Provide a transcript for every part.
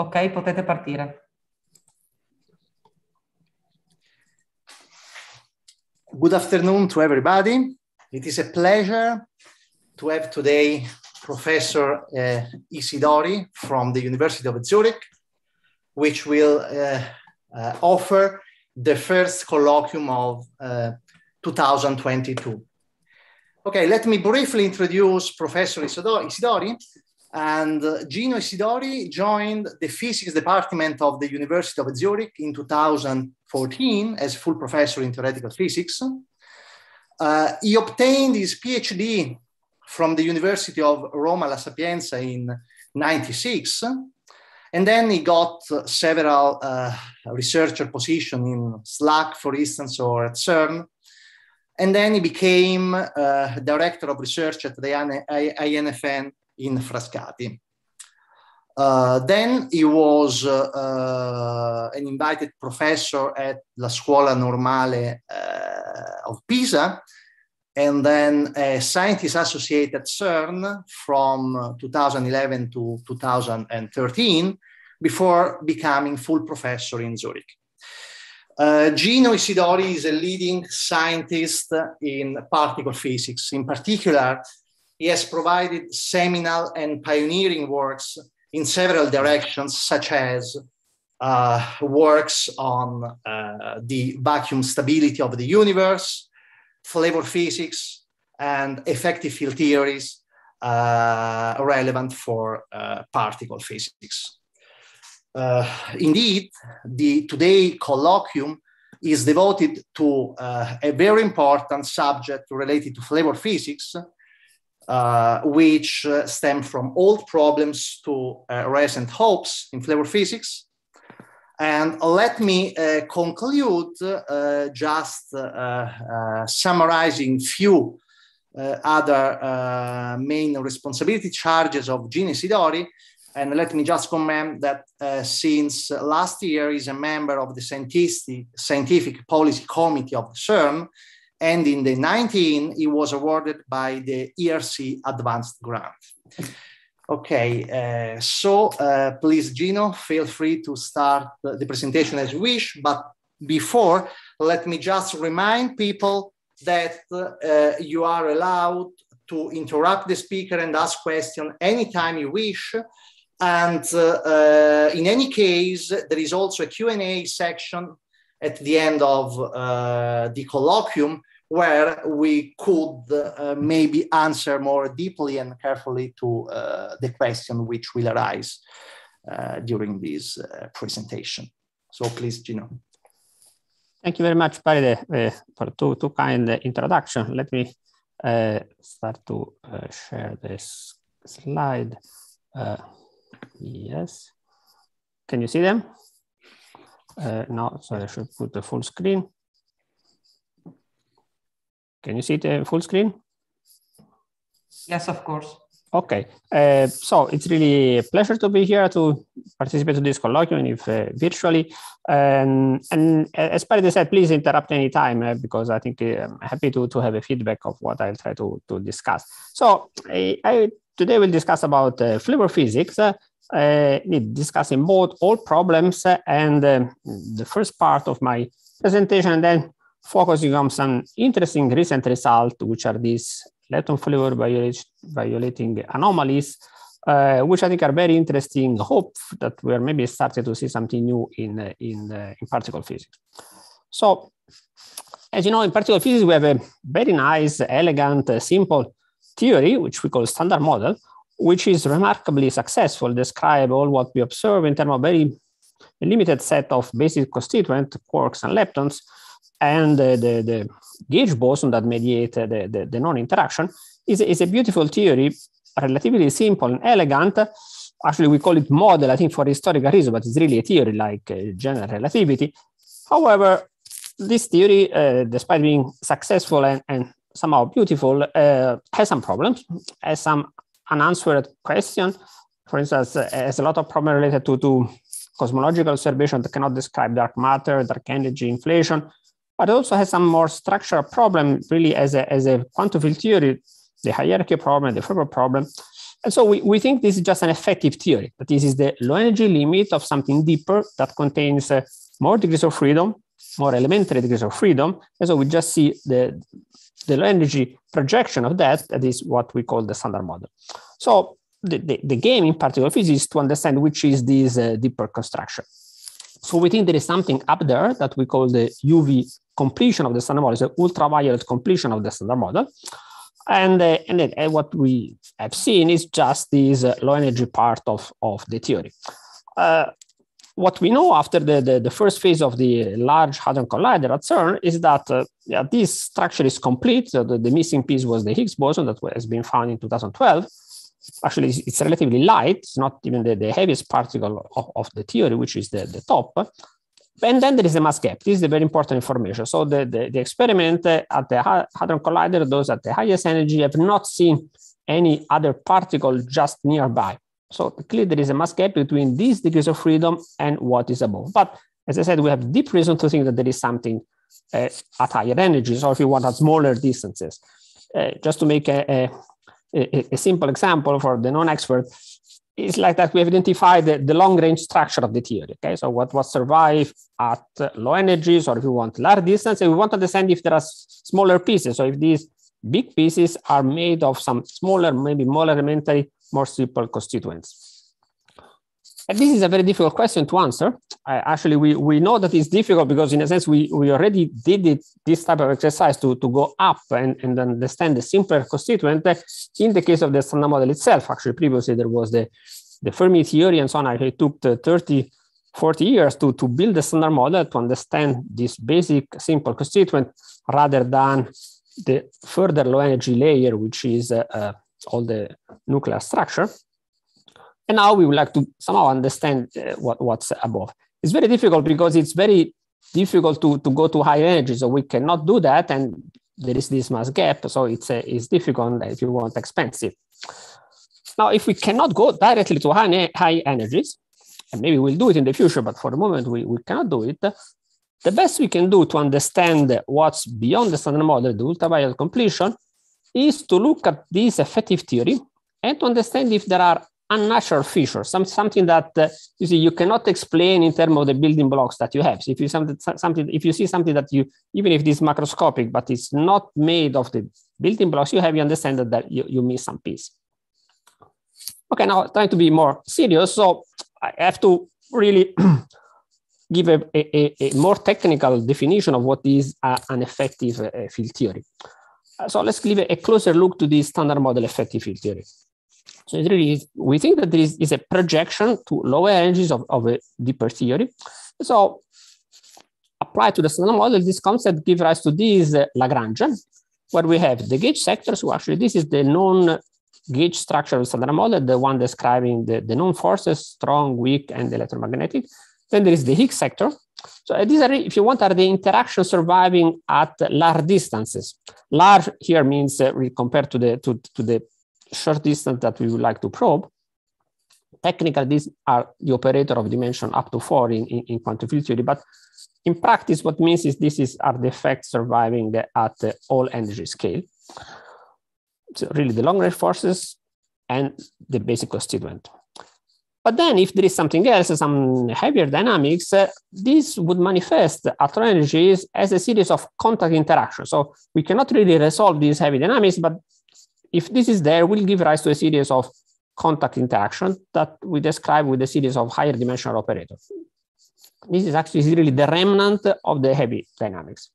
Ok, potete partire. Good afternoon to everybody. It is a pleasure to have today Professor uh, Isidori from the University of Zurich, which will uh, uh, offer the first colloquium of uh, 2022. Okay, let me briefly introduce Professor Isidori. And uh, Gino Isidori joined the physics department of the University of Zurich in 2014 as full professor in theoretical physics. Uh, he obtained his PhD from the University of Roma La Sapienza in 96. And then he got several uh, researcher positions in SLAC, for instance, or at CERN. And then he became uh, director of research at the INFN in Frascati. Uh, then he was uh, uh, an invited professor at La Scuola Normale uh, of Pisa, and then a scientist associate at CERN from 2011 to 2013, before becoming full professor in Zurich. Uh, Gino Isidori is a leading scientist in particle physics. In particular, he has provided seminal and pioneering works in several directions, such as uh, works on uh, the vacuum stability of the universe, flavor physics, and effective field theories uh, relevant for uh, particle physics. Uh, indeed, the today colloquium is devoted to uh, a very important subject related to flavor physics, uh, which uh, stem from old problems to uh, recent hopes in flavor physics. And let me uh, conclude uh, just uh, summarizing few other main responsibility charges of Gino Isidori, And let me just comment that since last year, is a member of the scientific, scientific policy committee of CERN, and in the 19, he was awarded by the ERC Advanced Grant. Okay, uh, so uh, please, Gino, feel free to start the presentation as you wish. But before, let me just remind people that uh, you are allowed to interrupt the speaker and ask questions anytime you wish. And uh, uh, in any case, there is also a Q&A section at the end of uh, the colloquium where we could uh, maybe answer more deeply and carefully to uh, the question which will arise uh, during this uh, presentation. So please, Gino. Thank you very much, Paride, uh, for two, two kind introduction. Let me start to share this slide. yes. Can you see them? No, so I should put the full screen. Can you see the full screen? Yes, of course. Okay, uh, so it's really a pleasure to be here to participate in this colloquium, if uh, virtually. Um, and as Paride said, please interrupt any time uh, because I think uh, I'm happy to, to have a feedback of what I'll try to, to discuss. So I, I today we'll discuss about uh, flavor physics, uh, discussing both all problems and um, the first part of my presentation, and then focusing on some interesting recent results, which are these lepton flavor violating anomalies, uh, which I think are very interesting. Hope that we're maybe starting to see something new in, uh, in, uh, in particle physics. So, as you know, in particle physics, we have a very nice, elegant, uh, simple theory, which we call standard model, which is remarkably successful, describe all what we observe in terms of very limited set of basic constituent quarks and leptons, and the, the, the gauge boson that mediate the, the, the non-interaction is, is a beautiful theory, relatively simple and elegant. Actually, we call it model, I think, for historical reason, but it's really a theory like uh, general relativity. However, this theory, uh, despite being successful and, and somehow beautiful, uh, has some problems, has some unanswered question. For instance, uh, has a lot of problems related to, to cosmological observation that cannot describe dark matter, dark energy, inflation, but also has some more structural problem really as a, as a quantum field theory, the hierarchy problem, the Fibber problem. And so we, we think this is just an effective theory, that this is the low energy limit of something deeper that contains uh, more degrees of freedom, more elementary degrees of freedom. And so we just see the, the low energy projection of that, that is what we call the standard model. So the, the, the game in particular physics is to understand which is this uh, deeper construction. So we think there is something up there that we call the UV completion of the standard model, the ultraviolet completion of the standard model. And, uh, and then, uh, what we have seen is just this uh, low energy part of, of the theory. What we know after the, the, the, first phase of the Large Hadron Collider at CERN is that uh, yeah, this structure is complete. So the, the, missing piece was the Higgs boson that has been found in 2012. Actually, it's, it's relatively light. It's not even the, the heaviest particle of, of the theory, which is the, the top. And then there is a mass gap. This is the very important information. So the, the, the experiment at the Hadron Collider, those at the highest energy have not seen any other particle just nearby. So clearly there is a mass gap between these degrees of freedom and what is above. But as I said, we have deep reason to think that there is something uh, at higher energies, or if you want, at smaller distances. Uh, just to make a, a, a, simple example for the non-expert, it's like that we have identified the, the long range structure of the theory. Okay, so what was survive at low energies, or if you want large distance, and we want to understand if there are smaller pieces. So if these big pieces are made of some smaller, maybe more elementary, more simple constituents. And this is a very difficult question to answer. actually, we, we know that it's difficult because in a sense, we, we already did it, this type of exercise to, to go up and, and understand the simpler constituent. In the case of the standard model itself, actually previously there was the, the Fermi theory and so on. It took the 30, 40 years to, to build the standard model to understand this basic simple constituent rather than the further low energy layer, which is uh, all the nuclear structure. And now we would like to somehow understand uh, what, what's above. It's very difficult because it's very difficult to, to go to high energy. So we cannot do that. And there is this mass gap. So it's, uh, it's difficult if you want expensive. Now, if we cannot go directly to high, high energies, and maybe we'll do it in the future, but for the moment we, we cannot do it, the best we can do to understand what's beyond the standard model, the ultraviolet completion, is to look at this effective theory and to understand if there are unnatural features, some, something that uh, you see you cannot explain in terms of the building blocks that you have. So if you something, something, if you see something that you, even if it is macroscopic, but it's not made of the building blocks you have, you understand that, that you, you miss some piece. Okay, now trying to be more serious. So I have to really give a, a, a, more technical definition of what is a, an effective uh, field theory. So let's give a closer look to the standard model effective field theory. So it really is, we think that there is, is a projection to lower energies of, of a deeper theory. So applied to the standard model, this concept gives rise to this uh, Lagrangian, where we have the gauge sectors. So actually this is the known gauge structure of the standard model, the one describing the, the known forces, strong, weak, and electromagnetic. Then there is the Higgs sector, so these are, if you want, are the interactions surviving at large distances. Large here means uh, compared to the, to, to the short distance that we would like to probe. Technically, these are the operator of dimension up to four in, in, in quantum field theory, but in practice, what means is this is are the effects surviving the, at the all energy scale. So really the long range forces and the basic constituent. But then if there is something else, some heavier dynamics, uh, this would manifest at energies as a series of contact interactions. So we cannot really resolve these heavy dynamics, but if this is there, will give rise to a series of contact interactions that we describe with a series of higher dimensional operators. This is actually really the remnant of the heavy dynamics.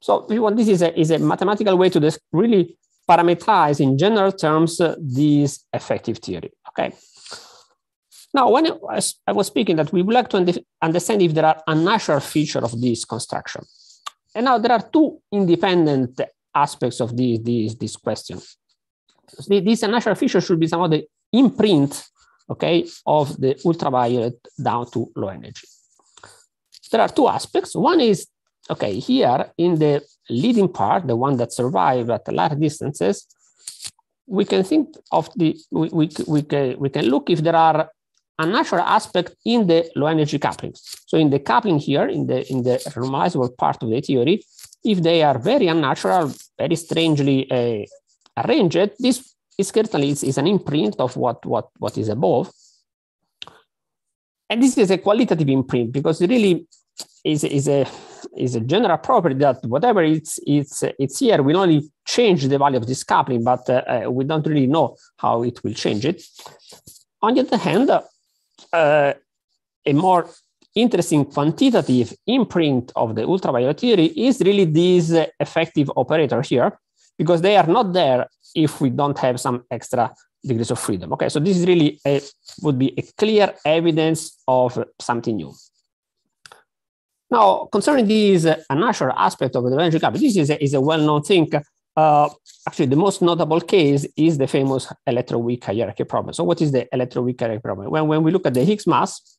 So want, this is a, is a mathematical way to really parameterize in general terms uh, this effective theory, okay? Now, when I was speaking that we would like to understand if there are unnatural feature of this construction. And now there are two independent aspects of this, this, this question. This unnatural feature should be somehow the imprint, okay, of the ultraviolet down to low energy. There are two aspects. One is, okay, here in the leading part, the one that survived at large distances, we can think of the, we, we, we, can, we can look if there are a natural aspect in the low energy coupling. So in the coupling here, in the, in the renormalizable part of the theory, if they are very unnatural, very strangely uh, arranged, this is certainly is, is an imprint of what, what, what is above. And this is a qualitative imprint because it really is, is, a, is a general property that whatever it's, it's, it's here will only change the value of this coupling, but uh, uh, we don't really know how it will change it. On the other hand, uh, a more interesting quantitative imprint of the ultraviolet theory is really this effective operator here, because they are not there if we don't have some extra degrees of freedom. Okay, so this is really a, would be a clear evidence of something new. Now, concerning this unnatural aspect of the energy gap, this is a, is a well-known thing. Uh, actually, the most notable case is the famous electroweak hierarchy problem. So what is the electroweak hierarchy problem? When, when we look at the Higgs mass,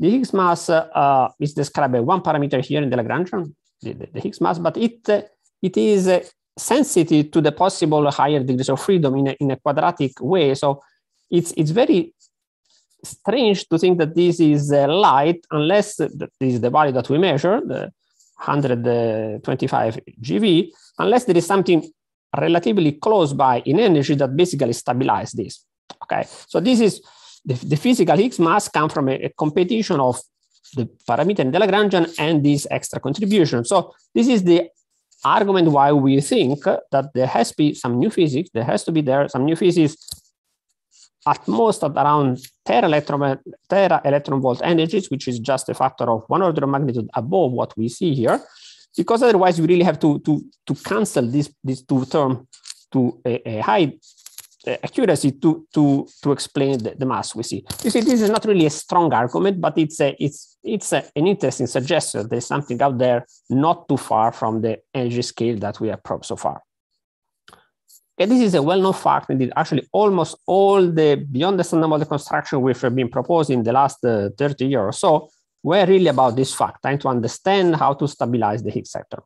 the Higgs mass uh, is described by one parameter here in the Lagrangian, the, the, the Higgs mass, but it, uh, it is sensitive to the possible higher degrees of freedom in a, in a quadratic way. So it's, it's very strange to think that this is uh, light unless this is the value that we measure, the 125 GeV, unless there is something relatively close by in energy that basically stabilize this. Okay, so this is the, the physical Higgs mass come from a, a competition of the parameter in the Lagrangian and this extra contribution. So this is the argument why we think that there has to be some new physics, there has to be there some new physics at most at around tera electron, tera electron volt energies, which is just a factor of one order of magnitude above what we see here, because otherwise we really have to, to, to cancel this, these two term to a, a high accuracy to, to, to explain the, the, mass we see. You see, this is not really a strong argument, but it's, a, it's, it's a, an interesting suggestion. There's something out there not too far from the energy scale that we have probed so far. Okay, this is a well-known fact. Indeed, actually, almost all the beyond the standard model construction which have been proposed in the last uh, 30 years or so were really about this fact, trying to understand how to stabilize the Higgs sector.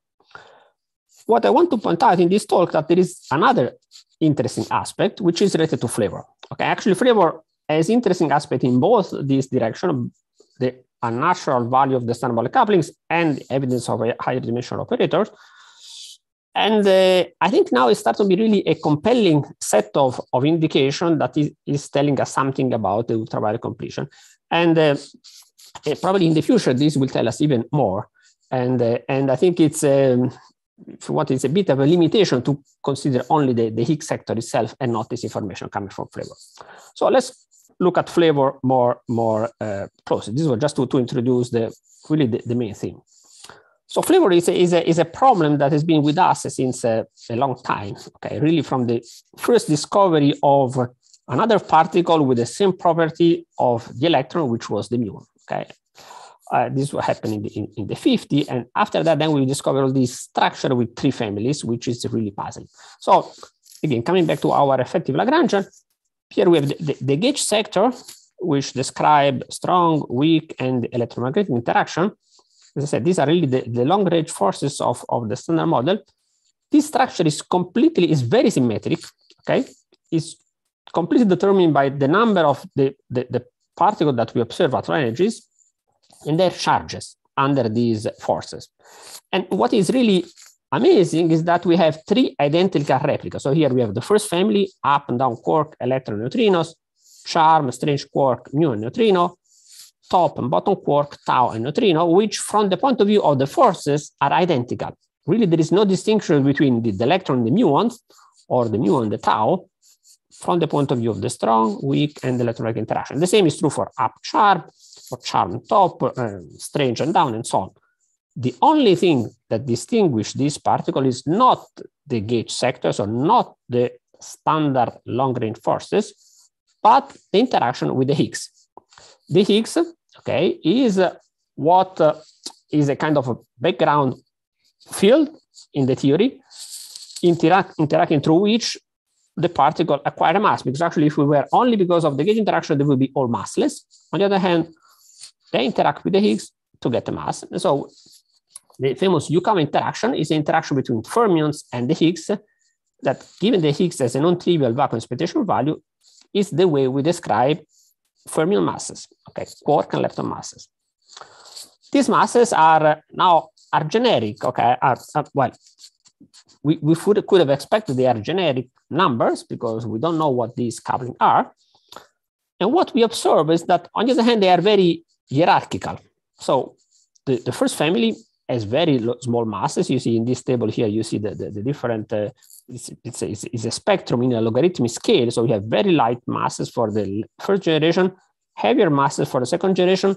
What I want to point out in this talk that there is another interesting aspect, which is related to flavor. Okay, actually, flavor has interesting aspect in both this direction, the unnatural value of the standard model couplings and evidence of a higher dimensional operators. And uh, I think now it starts to be really a compelling set of, of indication that is, is telling us something about the ultraviolet completion. And uh, uh probably in the future, this will tell us even more. And, uh, and I think it's, um, if you a bit of a limitation to consider only the, the Higgs sector itself and not this information coming from flavor. So let's look at flavor more, more uh, closely. This was just to, to introduce the really the, the main theme. So flavor is a, is a, is a problem that has been with us since a, a long time, okay, really from the first discovery of another particle with the same property of the electron, which was the muon, okay? Uh, this will happen in the, in, in the 50. And after that, then we discover all this structure with three families, which is really puzzling. So again, coming back to our effective Lagrangian, here we have the, the, the gauge sector, which describe strong, weak, and electromagnetic interaction. As I said, these are really the, the long range forces of, of the standard model. This structure is completely, is very symmetric, okay? Is completely determined by the number of the, the, the particle that we observe at low energies and their charges under these forces. And what is really amazing is that we have three identical replicas. So here we have the first family, up and down quark, electron, neutrinos, charm, strange quark, muon, neutrino, top and bottom quark, tau, and neutrino, which from the point of view of the forces are identical. Really, there is no distinction between the, the electron the muons or the muon and the tau from the point of view of the strong, weak, and electromagnetic interaction. The same is true for up charm, for charm top, uh, strange and down, and so on. The only thing that distinguishes this particle is not the gauge sectors or not the standard long-range forces, but the interaction with the Higgs. The Higgs, okay, is what is a kind of a background field in the theory, interact, interacting through which the particle acquire a mass. Because actually, if we were only because of the gauge interaction, they would be all massless. On the other hand, they interact with the Higgs to get the mass. And so the famous Yukawa interaction is the interaction between fermions and the Higgs that given the Higgs as a non-trivial vacuum expectation value is the way we describe fermion masses, okay, quark and lepton masses. These masses are uh, now are generic, okay, are, are, well, we, we could, could have expected they are generic numbers because we don't know what these coupling are. And what we observe is that on the other hand, they are very hierarchical. So the, the first family has very small masses. You see in this table here, you see the, the, the different, uh, it's, it's, a, it's, a, spectrum in a logarithmic scale. So we have very light masses for the first generation, heavier masses for the second generation,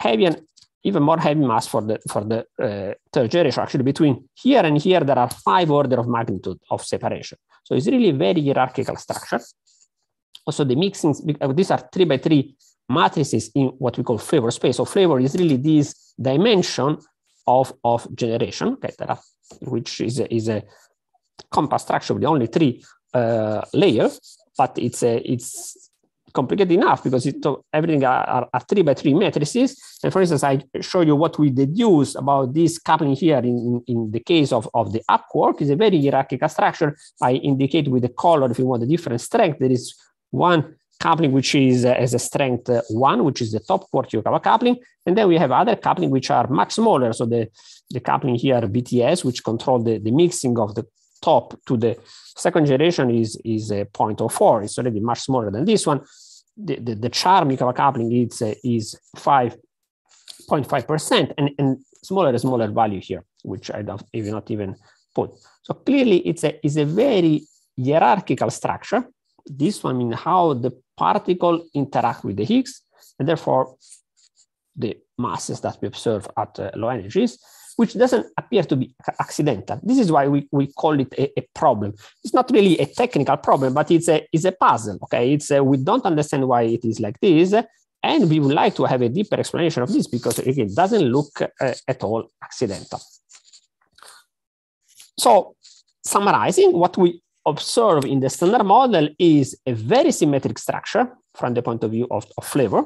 heavy and even more heavy mass for the for the uh, third generation. Actually, between here and here, there are five order of magnitude of separation. So it's really a very hierarchical structure. Also, the mixing, uh, these are three by three matrices in what we call flavor space. So flavor is really this dimension of, of generation, okay, are, which is a, is a compact structure with only three uh, layers, but it's a, it's complicated enough because it, everything are, are, three by three matrices. And for instance, I show you what we deduce about this coupling here in, in, the case of, of the up quark is a very hierarchical structure. I indicate with the color if you want the different strength. There is one coupling which is uh, as a strength uh, one, which is the top quark Yukawa coupling. And then we have other coupling which are much smaller. So the, the coupling here, Vts, which control the, the mixing of the top to the second generation is, is a 0.04. It's already much smaller than this one. The, the, the charm Yukawa coupling is, uh, is 5.5% and, and smaller and smaller value here, which I don't even not even put. So clearly it's a, it's a very hierarchical structure. This one means how the particle interact with the Higgs and therefore the masses that we observe at uh, low energies which doesn't appear to be accidental. This is why we, we call it a, a problem. It's not really a technical problem, but it's a, it's a puzzle, okay? It's a, we don't understand why it is like this, and we would like to have a deeper explanation of this because it doesn't look uh, at all accidental. So summarizing, what we observe in the standard model is a very symmetric structure from the point of view of, of flavor.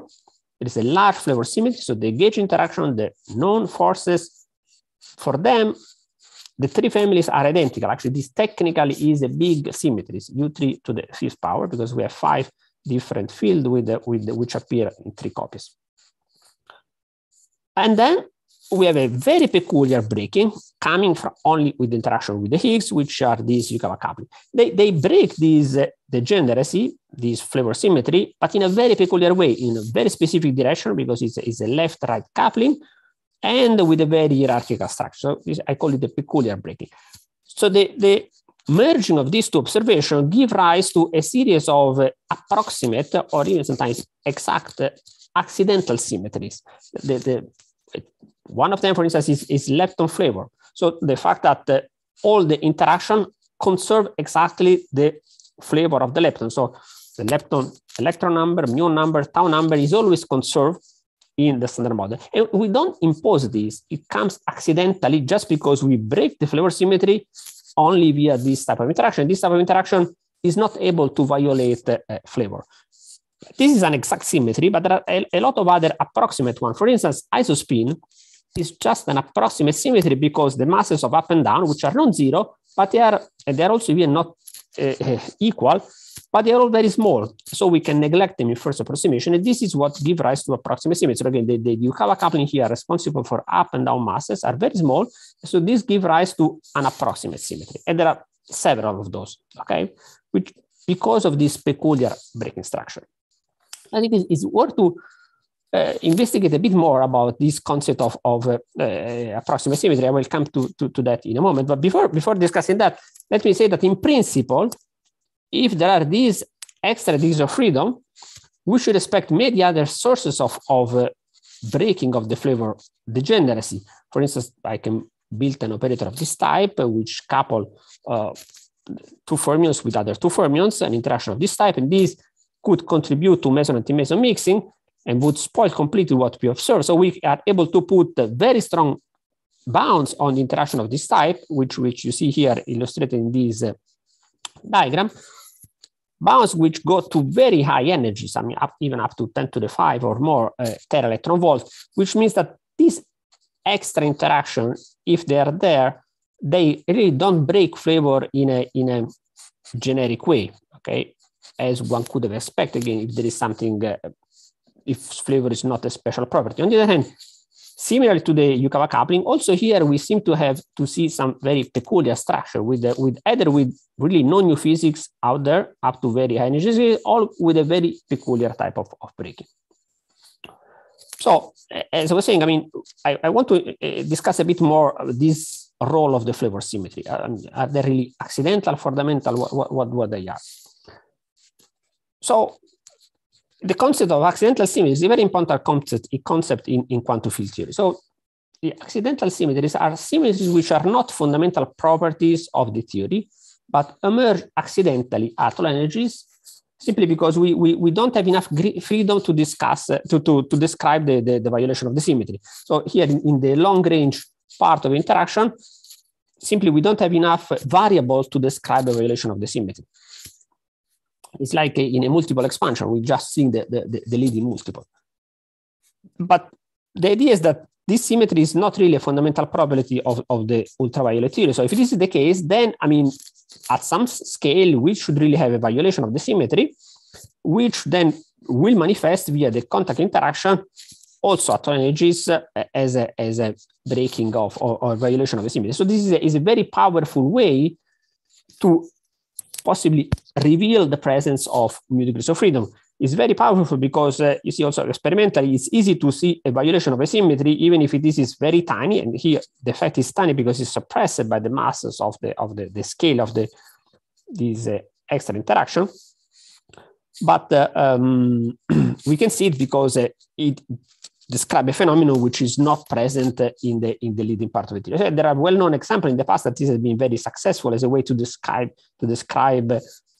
It is a large flavor symmetry, so the gauge interaction, the known forces for them, the three families are identical. Actually, this technically is a big symmetry, U3 to the fifth power, because we have five different fields with, the, with the, which appear in three copies. And then we have a very peculiar breaking eh? coming from only with interaction with the Higgs, which are these Yukawa coupling. They, they break this uh, eh, degeneracy, eh, this flavor symmetry, but in a very peculiar way, in a very specific direction, because it's, it's a left-right coupling, and with a very hierarchical structure. So I call it the peculiar breaking. So the, the merging of these two observations give rise to a series of approximate or even sometimes exact accidental symmetries. The, the, one of them, for instance, is, is lepton flavor. So the fact that uh, all the interaction conserve exactly the flavor of the lepton. So the lepton electron number, muon number, tau number is always conserved in the standard model. And we don't impose this. It comes accidentally just because we break the flavor symmetry only via this type of interaction. This type of interaction is not able to violate uh, flavor. This is an exact symmetry, but there are a, a lot of other approximate ones. For instance, isospin is just an approximate symmetry because the masses of up and down, which are non-zero, but they are, they are also even not uh, equal, but they are all very small. So we can neglect them in first approximation. And this is what gives rise to approximate symmetry. Again, the, the Yukawa coupling here responsible for up and down masses are very small. So this gives rise to an approximate symmetry. And there are several of those, okay? Which because of this peculiar breaking structure. I think it's, it's worth to uh, investigate a bit more about this concept of, of uh, uh, approximate symmetry. I will come to, to, to, that in a moment. But before, before discussing that, let me say that in principle, if there are these extra degrees of freedom, we should expect many other sources of, of uh, breaking of the flavor degeneracy. For instance, I can build an operator of this type, which couple uh, two fermions with other two fermions, an interaction of this type, and this could contribute to meson anti-meson mixing and would spoil completely what we observe. So we are able to put very strong bounds on the interaction of this type, which, which you see here illustrated in this uh, diagram, bounds which go to very high energies, I mean, up, even up to 10 to the 5 or more uh, tera electron volts, which means that this extra interaction, if they are there, they really don't break flavor in a, in a generic way, okay? As one could have expected, again, if there is something, uh, if flavor is not a special property. On the other hand, Similar to the Yukawa coupling, also here we seem to have to see some very peculiar structure with, the, with either with really no new physics out there up to very high energies, or with a very peculiar type of, of breaking. So as I was saying, I mean, I, I want to uh, discuss a bit more this role of the flavor symmetry. Uh, are they really accidental, fundamental, what, what, what they are? So the concept of accidental symmetry is a very important concept, concept in, in quantum field theory. So the accidental symmetries are symmetries which are not fundamental properties of the theory, but emerge accidentally at low energies simply because we, we, we don't have enough freedom to discuss, uh, to, to, to describe the, the, the, violation of the symmetry. So here in, in, the long range part of interaction, simply we don't have enough variables to describe the violation of the symmetry. It's like in a multipole expansion, we just see the, the, the leading multipole. But the idea is that this symmetry is not really a fundamental property of, of the ultraviolet theory. So if this is the case, then I mean, at some scale, we should really have a violation of the symmetry, which then will manifest via the contact interaction also at energies uh, as, a, as a breaking off or, or, violation of the symmetry. So this is a, is a very powerful way to possibly reveal the presence of mu degrees of freedom. It's very powerful because uh, you see also experimentally, it's easy to see a violation of a symmetry, even if it is very tiny. And here the effect is tiny because it's suppressed by the masses of the, of the, the scale of the, this uh, extra interaction. But uh, um, we can see it because uh, it describe a phenomenon which is not present in the in the leading part of it. There are well-known examples in the past that this has been very successful as a way to describe to describe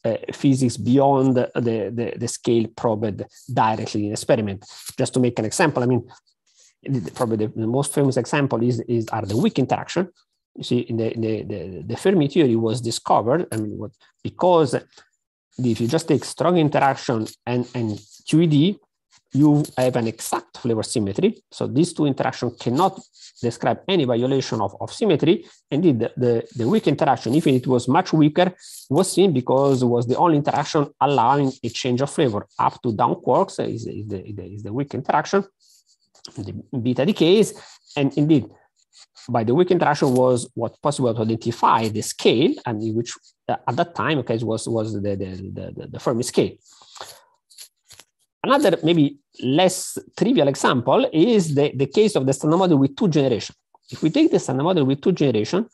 uh, physics beyond the, the, the scale probed directly in experiment. Just to make an example, I mean, probably the, the most famous example is, is are the weak interaction. You see, in the, the, the, the Fermi theory was discovered, I mean, what, because if you just take strong interaction and, and QED, you have an exact flavor symmetry. So these two interactions cannot describe any violation of, of symmetry. Indeed, the, the, the weak interaction, even if it was much weaker, was seen because it was the only interaction allowing a change of flavor up to down quarks is, is, the, is the weak interaction, the beta decays. And indeed, by the weak interaction was what possible to identify the scale and which uh, at that time, okay, was, was the, the, the, the Fermi scale. Another maybe less trivial example is the, the case of the standard model with two generations. If we take the standard model with two generations,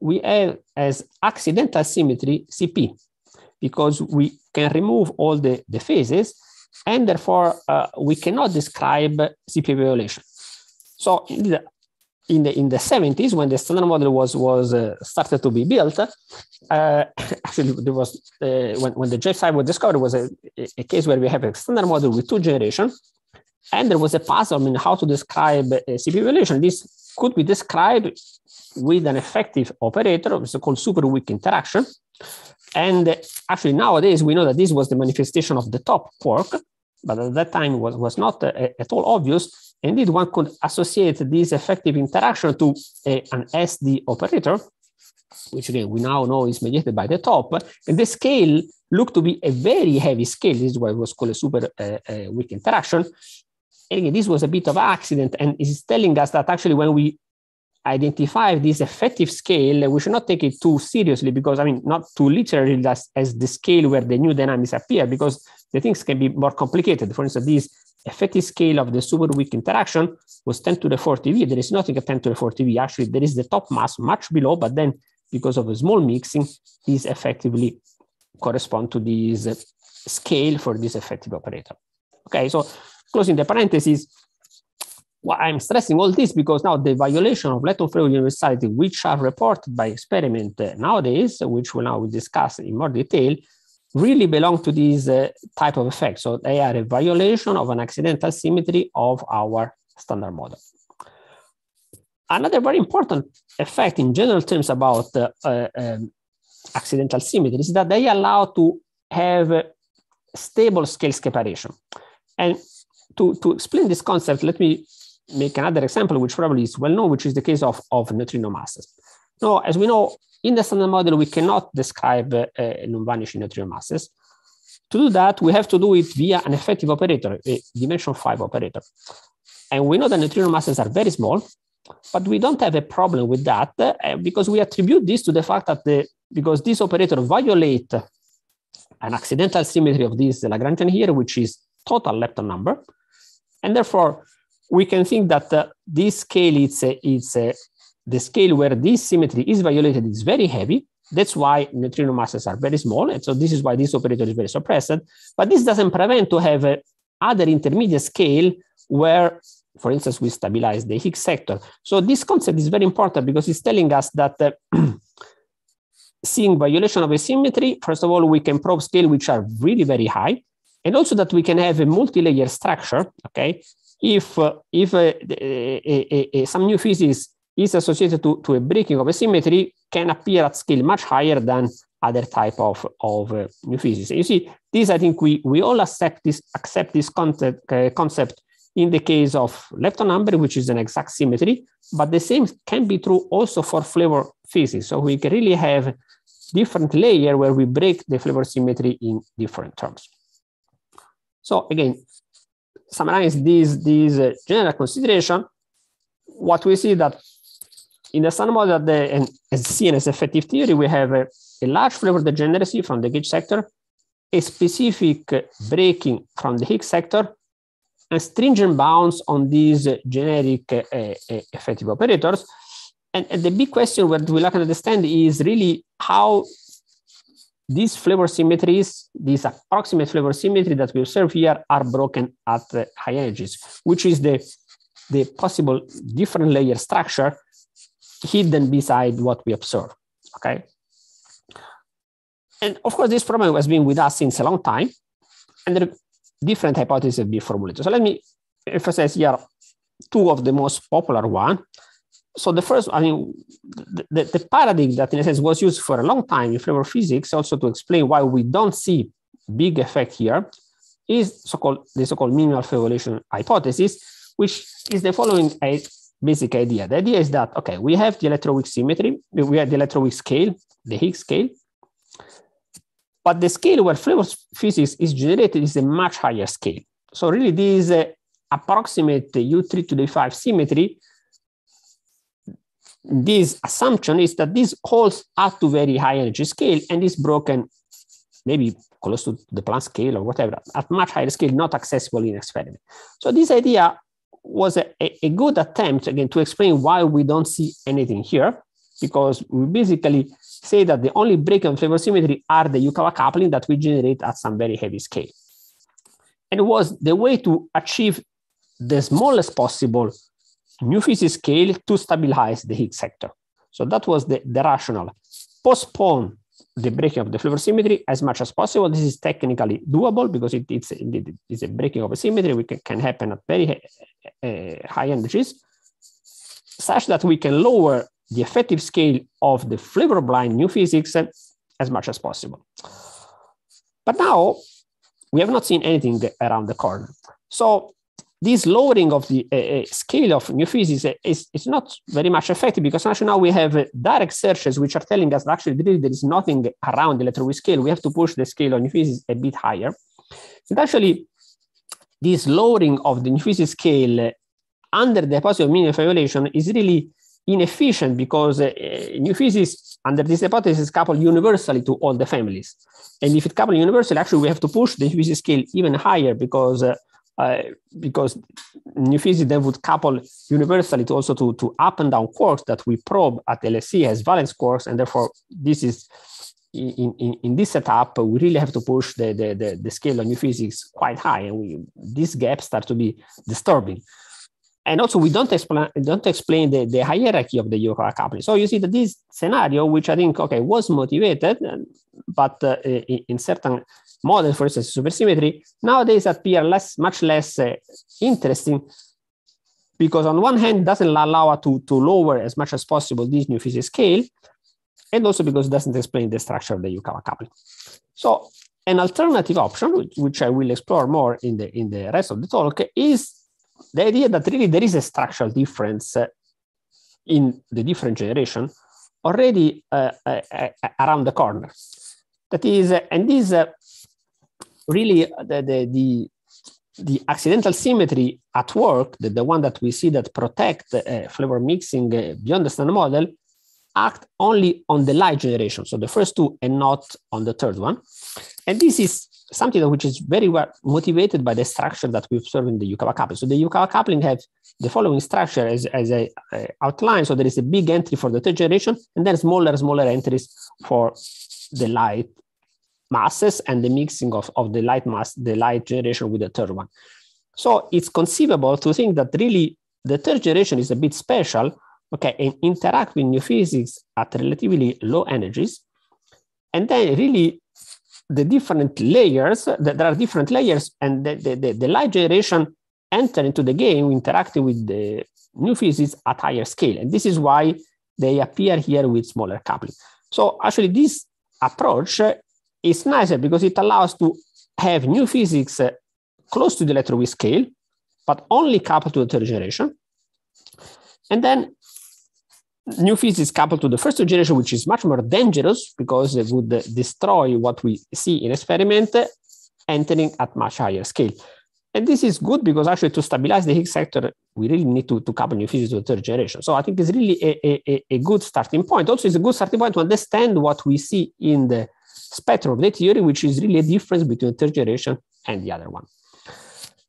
we have as accidental symmetry CP because we can remove all the, the phases and therefore uh, we cannot describe CP violation. So in the in the 70s when the standard model was was uh, started to be built uh, actually there was uh, when, when the J/psi was discovered was a, a case where we have a standard model with two generations and there was a puzzle in how to describe a CP violation this could be described with an effective operator it's called super weak interaction. And actually nowadays we know that this was the manifestation of the top quark but at that time was, was not uh, at all obvious Indeed, one could associate this effective interaction to a, an SD operator, which again we now know is mediated by the top. And the scale looked to be a very heavy scale. This is why it was called a super uh, uh, weak interaction. And again, this was a bit of accident, and is telling us that actually when we identify this effective scale, we should not take it too seriously because I mean, not too literally as, as the scale where the new dynamics appear, because the things can be more complicated. For instance, this effective scale of the super weak interaction was 10 to the 40 V. There is nothing at 10 to the 40 V. Actually, there is the top mass much below, but then because of a small mixing, these effectively correspond to this scale for this effective operator. Okay, so closing the parentheses, well, I'm stressing all this because now the violation of Lepton-Flavor universality, which are reported by experiment uh, nowadays, which we now will now discuss in more detail, really belong to this uh, type of effect. So they are a violation of an accidental symmetry of our standard model. Another very important effect in general terms about uh, uh, um, accidental symmetry is that they allow to have stable scale separation. And to, to explain this concept, let me make another example, which probably is well known, which is the case of, of neutrino masses. Now, as we know, in the standard model, we cannot describe uh, non-vanishing neutrino masses. To do that, we have to do it via an effective operator, a dimension five operator. and we know that neutrino masses are very small, but we don't have a problem with that uh, because we attribute this to the fact that the because this operator violate an accidental symmetry of this Lagrangian here, which is total lepton number. And therefore, we can think that uh, this scale is, is uh, the scale where this symmetry is violated is very heavy. That's why neutrino masses are very small. And so this is why this operator is very suppressed. But this doesn't prevent to have uh, other intermediate scale where, for instance, we stabilize the Higgs sector. So this concept is very important because it's telling us that uh, seeing violation of a symmetry, first of all, we can probe scale which are really very high, and also that we can have a multi-layer structure, okay? If, uh, if uh, a, a, some new physics is associated to, to a breaking of a symmetry, can appear at scale much higher than other type of, of uh, new physics. You see, this I think we, we all accept this, accept this concept, uh, concept in the case of lepton number, which is an exact symmetry, but the same can be true also for flavor physics. So we can really have different layer where we break the flavor symmetry in different terms. So again, summarize these, these uh, general consideration, what we see that in the Sun model, the, and seen as effective theory, we have a, a large flavor degeneracy from the gauge sector, a specific breaking from the Higgs sector, and stringent bounds on these generic uh, uh, effective operators. And, and, the big question what we like to understand is really how these flavor symmetries, these approximate flavor symmetry that we observe here are broken at high energies, which is the, the possible different layer structure hidden beside what we observe, okay? And of course, this problem has been with us since a long time, and there are different hypotheses have been formulated. So let me emphasize here two of the most popular one. So the first, I mean, the, the, paradigm that in a sense was used for a long time in flavor physics, also to explain why we don't see big effect here, is so-called the so-called minimal flavor violation hypothesis, which is the following basic idea. The idea is that, okay, we have the electroweak symmetry, we have the electroweak scale, the Higgs scale, but the scale where flavor physics is generated is a much higher scale. So really this uh, approximate U3 to the 5 symmetry, this assumption is that this holds up to very high energy scale and is broken maybe close to the Planck scale or whatever, at much higher scale, not accessible in experiment. So this idea was a, a, good attempt again to explain why we don't see anything here, because we basically say that the only break in flavor symmetry are the Yukawa coupling that we generate at some very heavy scale. And it was the way to achieve the smallest possible new physics scale to stabilize the Higgs sector. So that was the, the rationale. Postpone the breaking of the flavor symmetry as much as possible. This is technically doable because it, it's, it, it's a breaking of a symmetry which can, can happen at very uh, high energies, such that we can lower the effective scale of the flavor blind new physics as much as possible. But now we have not seen anything around the corner. So this lowering of the uh, scale of new physics is, is not very much effective because actually now we have uh, direct searches which are telling us actually there is nothing around the electroweak scale. We have to push the scale of new physics a bit higher. And actually, this lowering of the new physics scale under the of minimum violation is really inefficient because uh, new physics under this hypothesis is coupled universally to all the families. And if it coupled universally, actually we have to push the new physics scale even higher because uh, because new physics then would couple universally to also to, to up and down quarks that we probe at LHC as valence quarks, and therefore this is in, in, in this setup, we really have to push the, the, the, the scale of new physics quite high, and we, these gaps start to be disturbing. And also, we don't explain don't explain the, the hierarchy of the Yukawa coupling. So you see that this scenario, which I think okay was motivated, but uh, in, in certain model, for instance, supersymmetry, nowadays appear less, much less uh, interesting because on one hand, doesn't allow us to, to lower as much as possible this new physics scale, and also because it doesn't explain the structure of the Yukawa coupling. So an alternative option, which, which I will explore more in the, in the rest of the talk, is the idea that really there is a structural difference uh, in the different generation already uh, uh, uh around the corner. That is, and this really the, the, the the accidental symmetry at work, the, the one that we see that protect uh, flavor mixing uh, beyond the standard model, act only on the light generation, so the first two and not on the third one. And this is something which is very well motivated by the structure that we observe in the Yukawa coupling. So the Yukawa coupling has the following structure as, as a, a outline. So there is a big entry for the third generation, and then smaller, smaller entries for the light masses and the mixing of, of the light mass, the light generation with the third one. So it's conceivable to think that really the third generation is a bit special, okay, and interact with new physics at relatively low energies. And then really the different layers, that there are different layers, and the, the, the, light generation enter into the game interacting with the new physics at higher scale. And this is why they appear here with smaller coupling. So actually this approach is nicer eh, because it allows to have new physics eh, close to the electroweak scale, but only coupled to the third generation. And then new physics coupled to the first generation, which is much more dangerous because it would eh, destroy what we see in experiment, entering at much higher scale. And this is good because actually to stabilize the Higgs sector, we really need to, to couple new physics to the third generation. So I think it's really a, a, a good starting point. Also, it's a good starting point to understand what we see in the spectrum of the theory, which is really a difference between the third generation and the other one.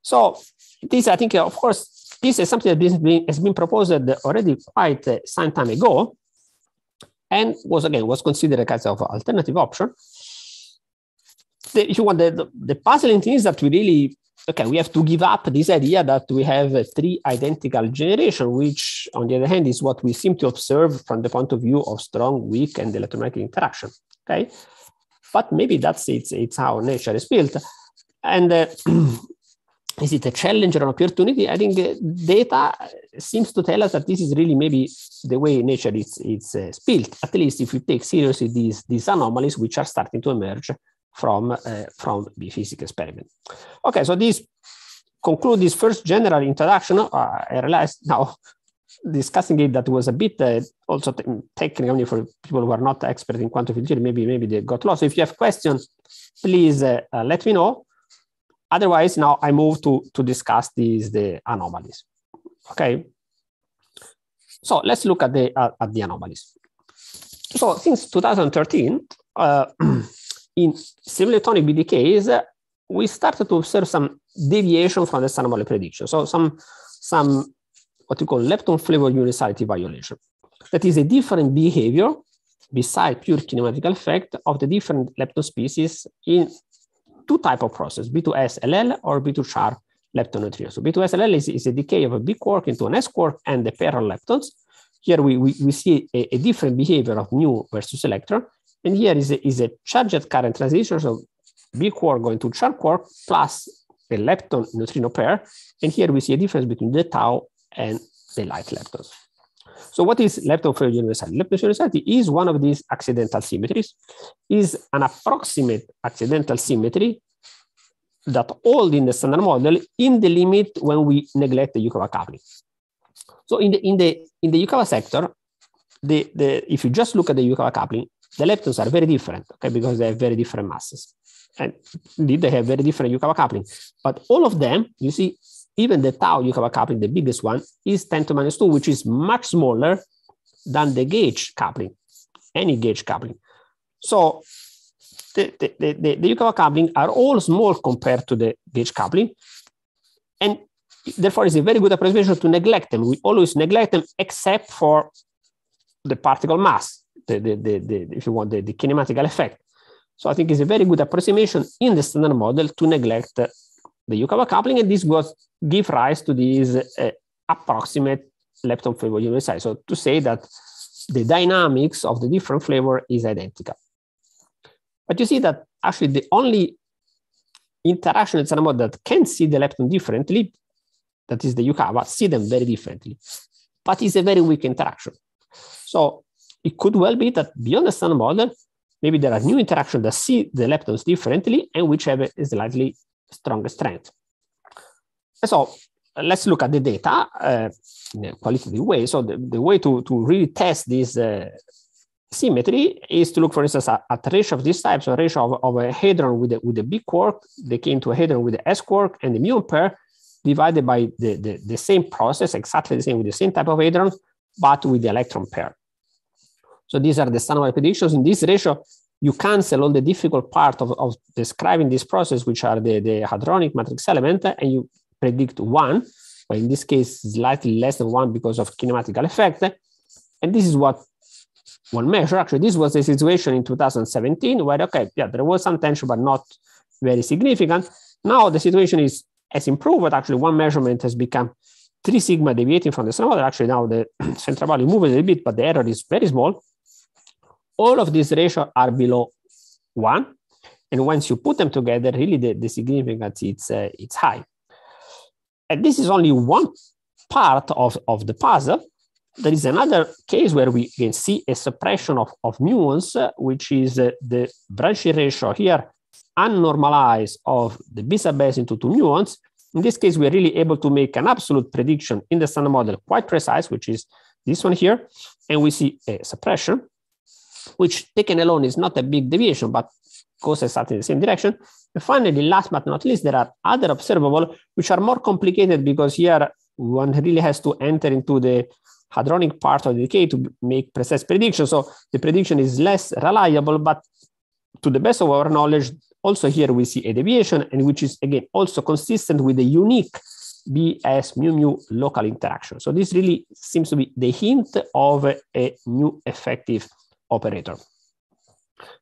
So this, I think, of course, this is something that has been proposed already quite uh, some time ago and was again was considered a kind of alternative option. The, if you want, the, the, the puzzling thing is that we really okay, we have to give up this idea that we have three identical generation, which on the other hand is what we seem to observe from the point of view of strong, weak, and electromagnetic interaction. Okay, but maybe that's it's it's how nature is built, and uh, is it a challenge or an opportunity? I think uh, data seems to tell us that this is really maybe the way nature is, is uh, built, at least if we take seriously these, these anomalies which are starting to emerge from, uh, from the physics experiment. Okay, so this conclude this first general introduction. Uh, I realized now discussing it that was a bit uh, also technical for people who are not expert in quantum field theory, maybe, maybe they got lost. So if you have questions, please uh, let me know. Otherwise, now I move to, to discuss these the anomalies. Okay. So let's look at the uh, at the anomalies. So since 2013, uh, in semi-leptonic BDKs, we started to observe some deviation from the model prediction. So some some what we call lepton flavor universality violation. That is a different behavior beside pure kinematical effect of the different lepton species in two type of process, B2SLL or B2Char lepton neutrino. So B2SLL is, is a decay of a B quark into an S quark and the pair of leptons. Here we, we, we see a, a, different behavior of mu versus electron. And here is a, is a charged current transition, so B quark going to char quark plus a lepton neutrino pair. And here we see a difference between the tau and the light leptons. So what is lepton universality? Lepton universality is one of these accidental symmetries, is an approximate accidental symmetry that hold in the standard model in the limit when we neglect the Yukawa coupling. So in the in the in the Yukawa sector, the, the if you just look at the Yukawa coupling, the leptons are very different, okay, because they have very different masses. And indeed they have very different Yukawa coupling. But all of them, you see, even the tau Yukawa coupling, the biggest one, is 10 to minus 2, which is much smaller than the gauge coupling, any gauge coupling. So the, the, the, the Yukawa coupling are all small compared to the gauge coupling. And therefore, it's a very good approximation to neglect them. We always neglect them except for the particle mass, the, the, the, the if you want, the, the kinematical effect. So I think it's a very good approximation in the standard model to neglect the Yukawa coupling, and this was give rise to this uh, approximate lepton flavor universality. So to say that the dynamics of the different flavor is identical. But you see that actually the only interaction in Sanamo that can see the lepton differently, that is the Yukawa, see them very differently. But it's a very weak interaction. So it could well be that beyond the standard model, maybe there are new interactions that see the leptons differently and which have a slightly stronger strength. So let's look at the data uh, in a qualitative way. So the, the way to, to really test this uh, symmetry is to look, for instance, at, at ratio of this type, so ratio of, of a hadron with a, with a big quark, they came to a hadron with the S quark and the muon pair divided by the, the, the same process, exactly the same with the same type of hadron, but with the electron pair. So these are the standard predictions. In this ratio, you cancel all the difficult part of, of describing this process, which are the, the hadronic matrix element, and you predict one, but in this case, slightly less than one because of kinematical effect. And this is what one measure. Actually, this was the situation in 2017 where, okay, yeah, there was some tension, but not very significant. Now the situation is has improved, actually one measurement has become three sigma deviating from the standard model. Actually, now the central value moves a little bit, but the error is very small. All of these ratios are below one. And once you put them together, really the, the significance it's, uh, it's high. And this is only one part of, of the puzzle. There is another case where we can see a suppression of, of muons, uh, which is uh, the branching ratio here unnormalized of the B sub s into two muons. In this case, we're really able to make an absolute prediction in the standard model quite precise, which is this one here. And we see a suppression, which taken alone is not a big deviation, but goes exactly in the same direction. And finally, last but not least, there are other observable, which are more complicated because here one really has to enter into the hadronic part of the decay to make precise prediction. So the prediction is less reliable, but to the best of our knowledge, also here we see a deviation and which is again also consistent with the unique BS mu mu local interaction. So this really seems to be the hint of a new effective operator.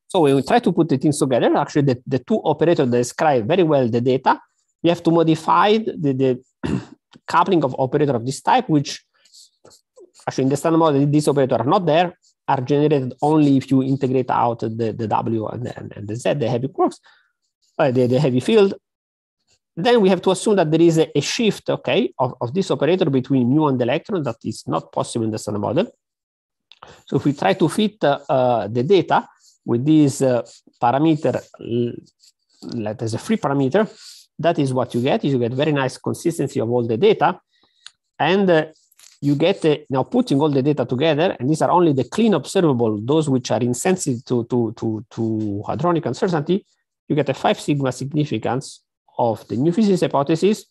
So when we try to put the things together, actually the, the two operators describe very well the data. We have to modify the, the coupling of operator of this type, which actually in the standard model, these operators are not there, are generated only if you integrate out the, the W and the, and the Z, the heavy quarks, uh, the, the heavy field. Then we have to assume that there is a, a shift, okay, of, of this operator between mu and electron that is not possible in the standard model. So if we try to fit uh, uh, the data with this uh, parameter, let as a free parameter, that is what you get. You get very nice consistency of all the data. And you get uh, now putting all the data together, and these are only the clean observable, those which are insensitive to, to, to, to hadronic uncertainty, you get a five sigma significance of the new physics hypothesis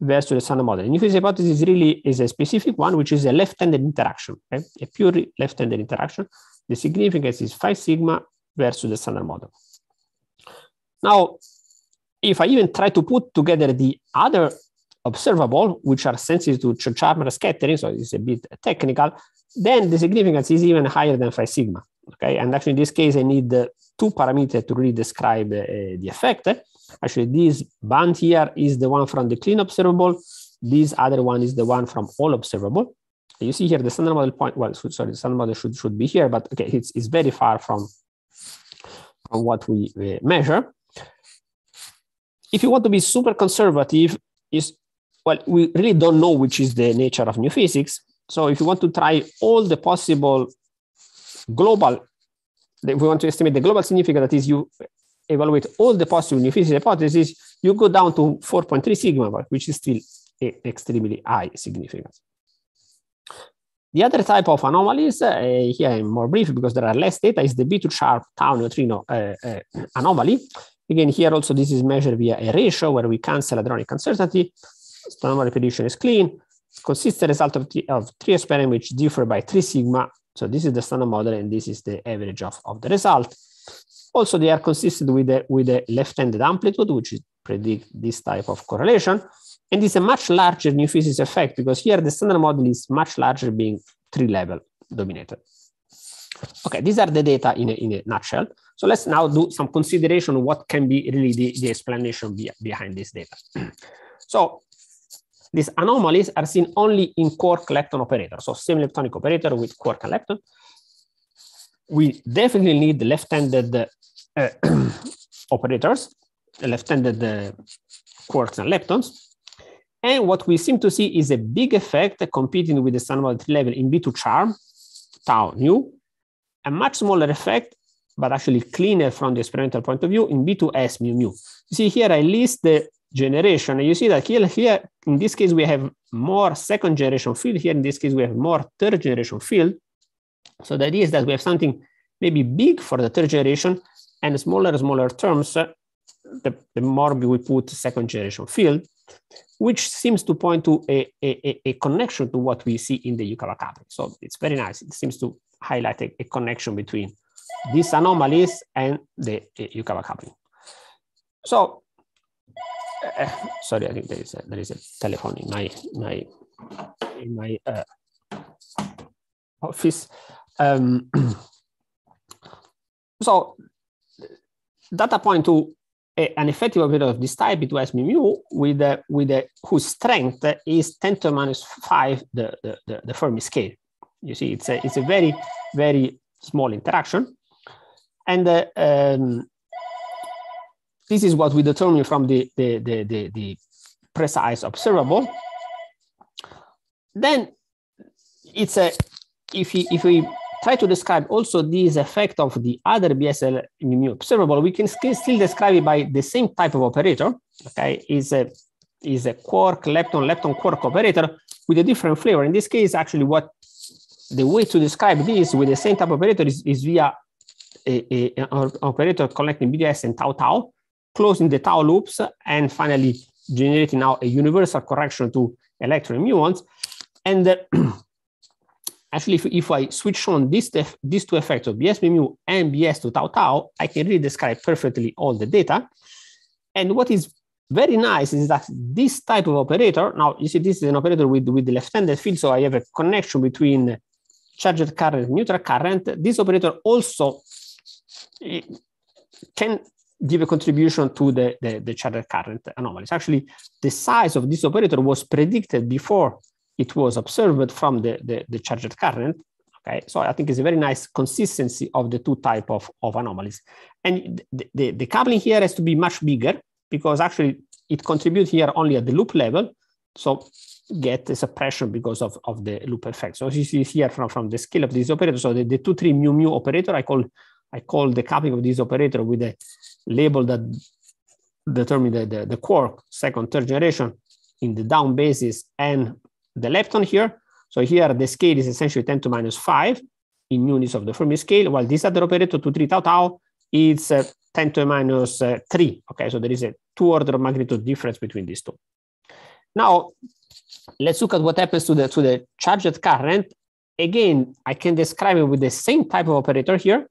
versus the standard model. The new physics hypothesis really is a specific one, which is a left-handed interaction, okay? a pure left-handed interaction. The significance is five sigma versus the standard model. Now, if I even try to put together the other observable, which are sensitive to Church-Hartman scattering, so it's a bit technical, then the significance is even higher than phi sigma. Okay, and actually in this case, I need uh, two parameters to really describe uh, the effect. Actually, this band here is the one from the clean observable. This other one is the one from all observable. You see here the standard model point. Well, sorry, the standard model should should be here, but okay, it's it's very far from from what we measure. If you want to be super conservative, is well, we really don't know which is the nature of new physics. So if you want to try all the possible global, if we want to estimate the global significance, that is you evaluate all the possible new physics hypotheses, you go down to 4.3 sigma, which is still extremely high significance. The other type of anomalies, uh, here I'm more brief because there are less data, is the B2 sharp tau neutrino uh, uh, anomaly. Again, here also this is measured via a ratio where we cancel hadronic uncertainty standard prediction is clean, consistent result of, of three experiments which differ by three sigma. So this is the standard model and this is the average of, of the result. Also, they are consistent with the, with the left-handed amplitude, which predict this type of correlation. And it's a much larger new physics effect because here the standard model is much larger being tree level dominated. Okay, these are the data in a, in a nutshell. So let's now do some consideration what can be really the, the explanation be, behind this data. so these anomalies are seen only in quark-lepton operator, so same leptonic operator with quark and lepton. We definitely need the left-handed uh, operators, left-handed uh, quarks and leptons. And what we seem to see is a big effect competing with the standard level in B2 charm, tau nu, a much smaller effect, but actually cleaner from the experimental point of view in B2S mu mu. You see here I list the generation. You see that here, here, in this case, we have more second generation field. Here, in this case, we have more third generation field. So the idea is that we have something maybe big for the third generation and smaller, smaller terms, uh, the, the more we put second generation field, which seems to point to a, a, a connection to what we see in the Yukawa coupling. So it's very nice. It seems to highlight a, a connection between these anomalies and the, the Yukawa coupling. So, uh, sorry, I think there is a, there is a telephone in my my in my uh, office. Um, so, data point to a, an effective operator of this type B2S mu with a, with a, whose strength is 10 to minus 5 the, the, the, the Fermi scale. You see, it's a, it's a very, very small interaction. And uh, um, this is what we determine from the, the, the, the, the precise observable. Then it's a, if, we, if we try to describe also this effect of the other BSL mu observable, we can still describe it by the same type of operator, okay, is a, is a quark, lepton, lepton quark operator with a different flavor. In this case, actually what the way to describe this with the same type of operator is, is via a, a, an operator connecting BDS and tau tau, closing the tau loops, and finally generating now a universal correction to electron muons. And uh, actually, if, if I switch on this, these two effects of BS mu and BS to tau tau, I can really describe perfectly all the data. And what is very nice is that this type of operator, now you see this is an operator with, with the left-handed field, so I have a connection between charged current neutral current. This operator also eh, can give a contribution to the, the, the charged current anomalies. Actually, the size of this operator was predicted before it was observed from the, the, the charged current. Okay, so I think it's a very nice consistency of the two type of, of anomalies. And the, the, the coupling here has to be much bigger because actually it contributes here only at the loop level. So get a suppression because of, of the loop effect. So you see here from, from the scale of this operator, so the, the two, three mu mu operator, I call I call the coupling of this operator with a label that determine the, the, the quark second, third generation in the down basis and the lepton here. So here the scale is essentially 10 to minus 5 in units of the Fermi scale, while this other operator to 3 tau tau is uh, 10 to minus uh, 3. Okay, so there is a two order of magnitude difference between these two. Now, let's look at what happens to the, to the charged current. Again, I can describe it with the same type of operator here.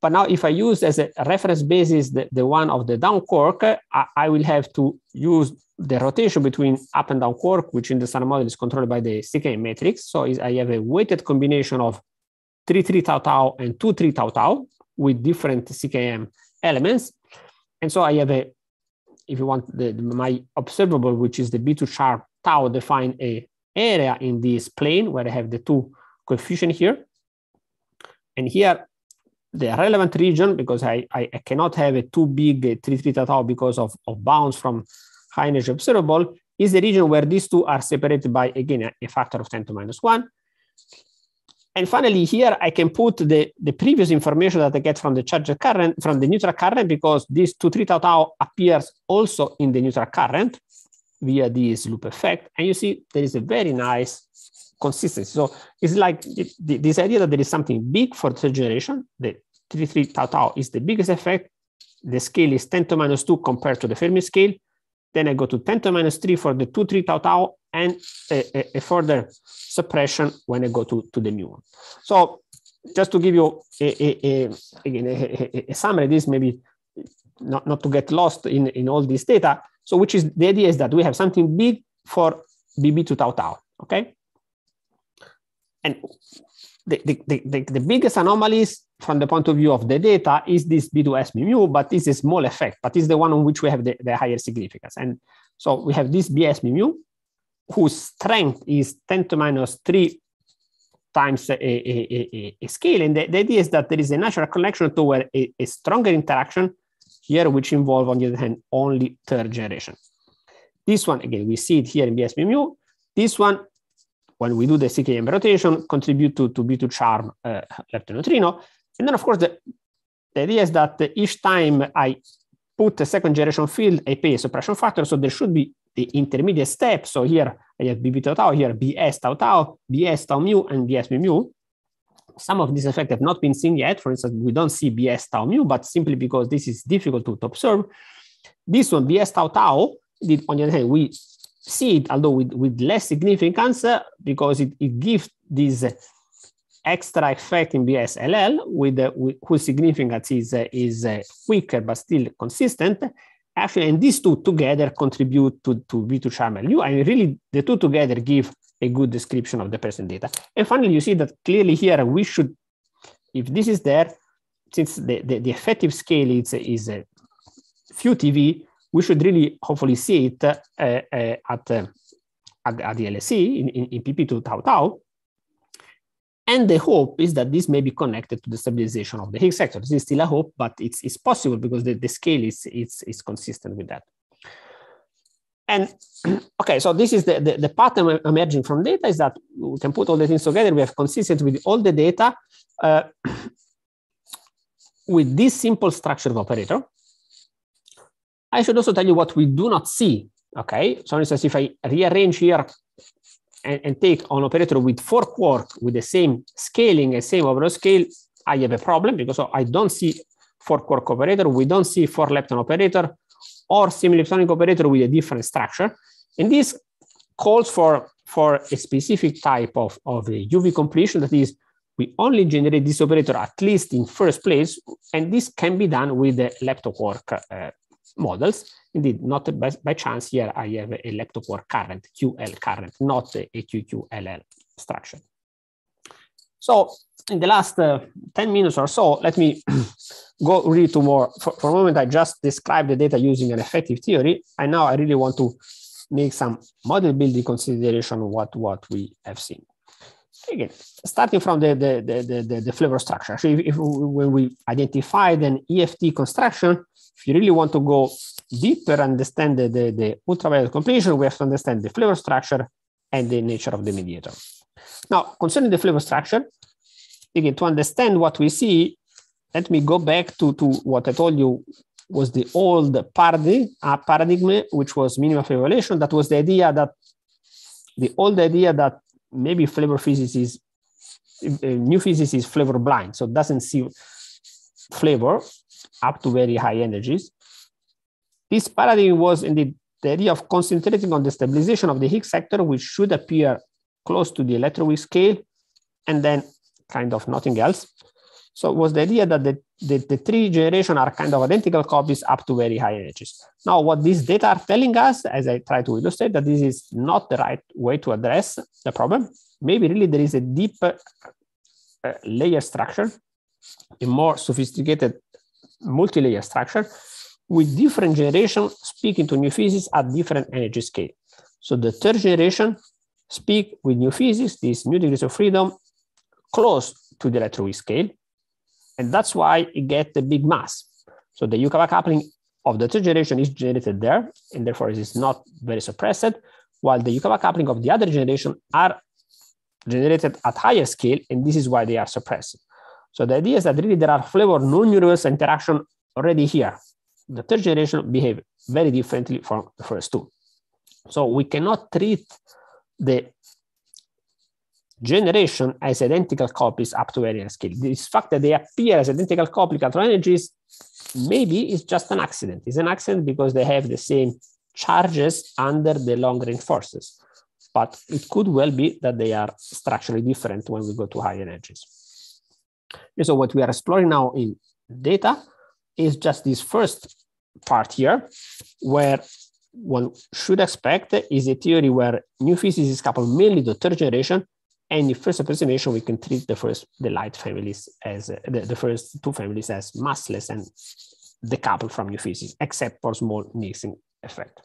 But now if I use as a reference basis the, the one of the down quark, I, I, will have to use the rotation between up and down quark, which in the standard model is controlled by the CKM matrix. So I have a weighted combination of 3 3 tau tau and 2 3 tau tau with different CKM elements. And so I have a, if you want, the, my observable, which is the B2 sharp tau, define a area in this plane where I have the two coefficient here. And here the relevant region, because I, I, I cannot have a too big 3 3 tau because of, of bounds from high energy observable, is the region where these two are separated by, again, a factor of 10 to minus 1. And finally, here I can put the, the previous information that I get from the charged current, from the neutral current, because this 2 3 tau tau appears also in the neutral current via this loop effect. And you see there is a very nice consistency. So it's like it, this idea that there is something big for third generation, the 3 3 tau tau is the biggest effect. The scale is 10 to minus 2 compared to the Fermi scale. Then I go to 10 to minus 3 for the 2 3 tau tau and a, a, a further suppression when I go to, to the muon. So just to give you a, a, a, summary, this maybe not, not to get lost in, in all this data. So which is the idea is that we have something big for BB to tau tau, okay? And the, the, the, the, biggest anomalies from the point of view of the data is this B2S mu, but this is a small effect, but it's the one on which we have the, the higher significance. And so we have this BS mu, whose strength is 10 to minus 3 times a, a, a, a scale. And the, the, idea is that there is a natural connection toward a, a stronger interaction here, which involve, on the other hand, only third generation. This one, again, we see it here in BS mu. This one when we do the CKM rotation, contribute to, to B2 charm uh, lepton neutrino. And then, of course, the, the idea is that each time I put a second generation field, I pay a suppression factor. So there should be the intermediate step. So here I have BB tau tau, here BS tau tau, BS tau mu, and BS mu mu, some of these effects have not been seen yet. For instance, we don't see BS tau mu, but simply because this is difficult to, to observe. This one, BS tau tau, did, on the other hand, we see it, although with, with less significance, uh, because it, it gives this extra effect in BS LL with, uh, with whose significance is, uh, is uh, weaker but still consistent. Actually, and these two together contribute to, to V2 charm LU, and really the two together give a good description of the present data. And finally, you see that clearly here we should, if this is there, since the, the, the effective scale is, is a few TeV, we should really hopefully see it uh, uh, at, uh, at, the LHC in, in, in PP2 tau tau. And the hope is that this may be connected to the stabilization of the Higgs sector. This is still a hope, but it's, it's possible because the, the scale is, is, is consistent with that. And okay, so this is the, the, the, pattern emerging from data is that we can put all the things together. We have consistent with all the data uh, with this simple structure of operator. I should also tell you what we do not see. Okay, so for instance, if I rearrange here and, and take an operator with four quark with the same scaling and same overall scale, I have a problem because I don't see four quark operator. We don't see four lepton operator or semi-leptonic operator with a different structure. And this calls for, for a specific type of, of UV completion that is we only generate this operator at least in first place, and this can be done with the leptoquark uh, models. Indeed, not by, by, chance here I have a leptoquark current, QL current, not a, a QQLL structure. So in the last uh, 10 minutes or so, let me go really to more, for, for, a moment, I just described the data using an effective theory. And now I really want to make some model building consideration of what, what we have seen. Again, starting from the, the, the, the, the flavor structure. So if, if, when we identified an EFT construction, if you really want to go deeper understand the, the, the ultraviolet completion, we have to understand the flavor structure and the nature of the mediator. Now, concerning the flavor structure, again, to understand what we see, let me go back to, to what I told you was the old paradigm, uh, paradigm, which was minimal flavor violation. That was the idea that the old idea that maybe flavor physics is uh, new physics is flavor blind, so doesn't see flavor up to very high energies. This paradigm was indeed the idea of concentrating on the stabilization of the Higgs sector, which should appear close to the electroweak scale, and then kind of nothing else. So it was the idea that the, the, the three generation are kind of identical copies up to very high energies. Now, what these data are telling us, as I try to illustrate, that this is not the right way to address the problem. Maybe really there is a deep uh, layer structure, a more sophisticated multi-layer structure with different generation speaking to new physics at different energy scale. So the third generation speak with new physics, these new degrees of freedom, close to the electroweak scale. And that's why it gets the big mass. So the Yukawa coupling of the third generation is generated there, and therefore it is not very suppressed, while the Yukawa coupling of the other generation are generated at higher scale, and this is why they are suppressed. So the idea is that really there are flavor non-universal interaction already here. The third generation behave very differently from the first two. So we cannot treat the generation as identical copies up to area scale. This fact that they appear as identical copies at energies maybe is just an accident. It's an accident because they have the same charges under the long range forces. But it could well be that they are structurally different when we go to high energies. And so what we are exploring now in data is just this first part here, where one should expect is a theory where new physics is coupled mainly to third generation. And in first approximation, we can treat the first, the light families as uh, the, the first two families as massless and decoupled from new physics, except for small mixing effect.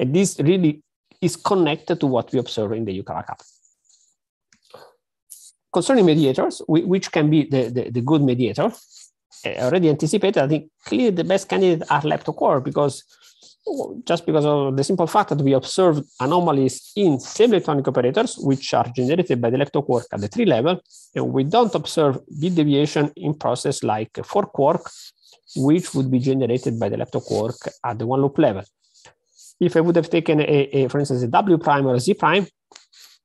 And this really is connected to what we observe in the Yukawa couple. Concerning mediators, we, which can be the, the, the good mediator, eh, I already anticipated, I think clearly the best candidates are leptoquark because just because of the simple fact that we observed anomalies in semi-leptonic operators, which are generated by the leptoquark at the tree level, and we don't observe bit deviation in process like four quark, which would be generated by the leptoquark at the one loop level. If I would have taken, a, a, for instance, a W prime or a Z prime,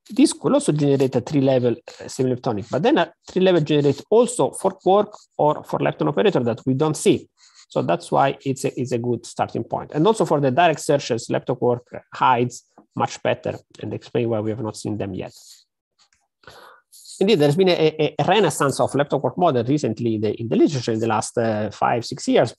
this could also generate a tree-level uh, semi-leptonic, but then a tree-level generates also four quark or four lepton operator that we don't see. So that's why it's a, it's a good starting point. And also for the direct searches, leptoquark hides much better and explain why we have not seen them yet. Indeed, there's been a, a renaissance of leptoquark model recently in the, in the literature in the last uh, five, six years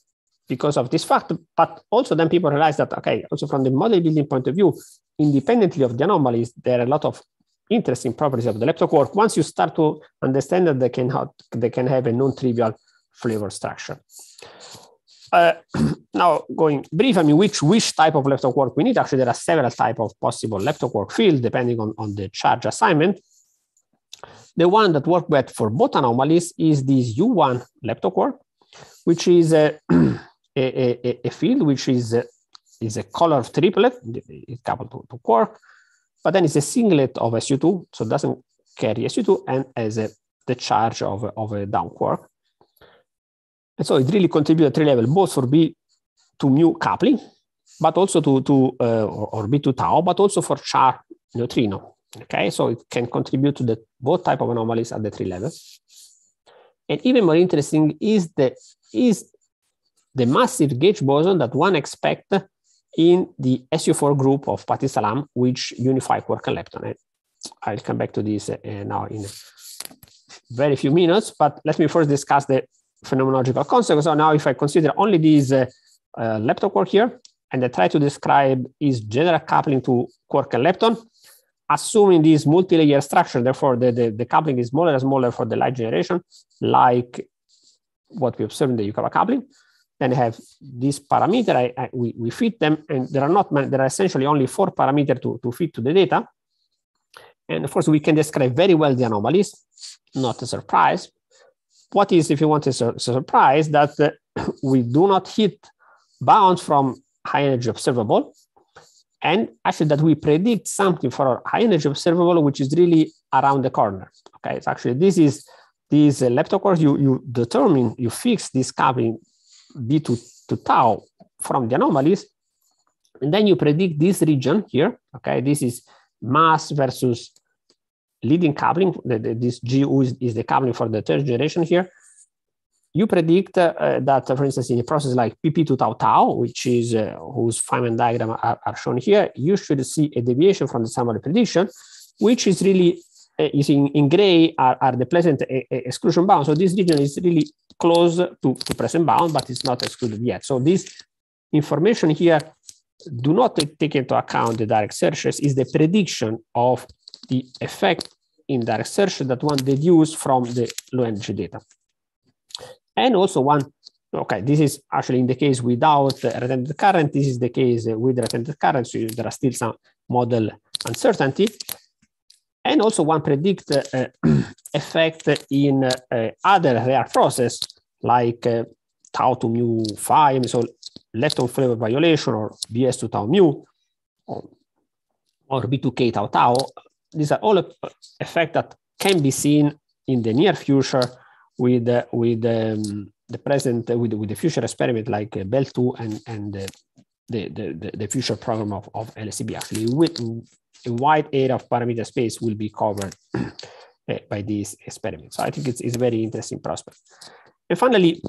because of this fact. But also then people realize that, okay, also from the model building point of view, independently of the anomalies, there are a lot of interesting properties of the leptoquark once you start to understand that they can have, they can have a non-trivial flavor structure. Uh, now going brief, I mean, which, which type of leptoquark we need? Actually, there are several type of possible leptoquark field depending on, on the charge assignment. The one that work best for both anomalies is this U1 leptoquark, which is a, a, a, a field which is a, is a color triplet, it's coupled to, to quark, but then it's a singlet of SU2, so it doesn't carry SU2 and has a, the charge of, of a down quark. And so it really contributes at tree level, both for B to mu coupling, but also to, to uh, or, B to tau, but also for char neutrino. Okay, so it can contribute to the both type of anomalies at the tree levels. And even more interesting is the is the massive gauge boson that one expect in the SU4 group of Pati-Salam, which unify quark and lepton. I'll come back to this uh, now in very few minutes, but let me first discuss the phenomenological concept. So now if I consider only these uh, uh, lepton quark here, and I try to describe its general coupling to quark and lepton, assuming this multi-layer structure, therefore the, the, the, coupling is smaller and smaller for the light generation, like what we observe in the Yukawa coupling. Then have this parameter, I, I, we, we fit them, and there are not many, there are essentially only four parameters to, to fit to the data. And of course, we can describe very well the anomalies, not a surprise. What is, if you want a, su surprise, that uh, we do not hit bounds from high energy observable, and actually that we predict something for our high energy observable, which is really around the corner. Okay, it's actually this is these uh, you, you determine, you fix this coupling B to, to tau from the anomalies, and then you predict this region here. Okay, this is mass versus leading coupling. The, the, this GU is, is, the coupling for the third generation here. You predict uh, that, uh, for instance, in a process like PP to tau tau, which is uh, whose Feynman diagram are, are, shown here, you should see a deviation from the summary prediction, which is really Eh, you see in, in gray are, are the pleasant eh, eh, exclusion bound. So this region is really close to, to present bound, but it's not excluded yet. So this information here do not take into account the direct searches is the prediction of the effect in direct search that one deduce from the low energy data. And also one, okay, this is actually in the case without right-handed current, this is the case with right-handed current, so there are still some model uncertainty. And also one predict uh, effect in uh, other rare process like uh, tau to mu phi, so lepton flavor violation or BS to tau mu or, or B2K tau tau. These are all effects that can be seen in the near future with, uh, with um, the present, uh, with, with the future experiment like uh, Belle II and, and the, the, the, the future program of, of LHCb. Actually, with, a wide area of parameter space will be covered eh, by this experiment. So I think it's, it's a very interesting prospect. And finally,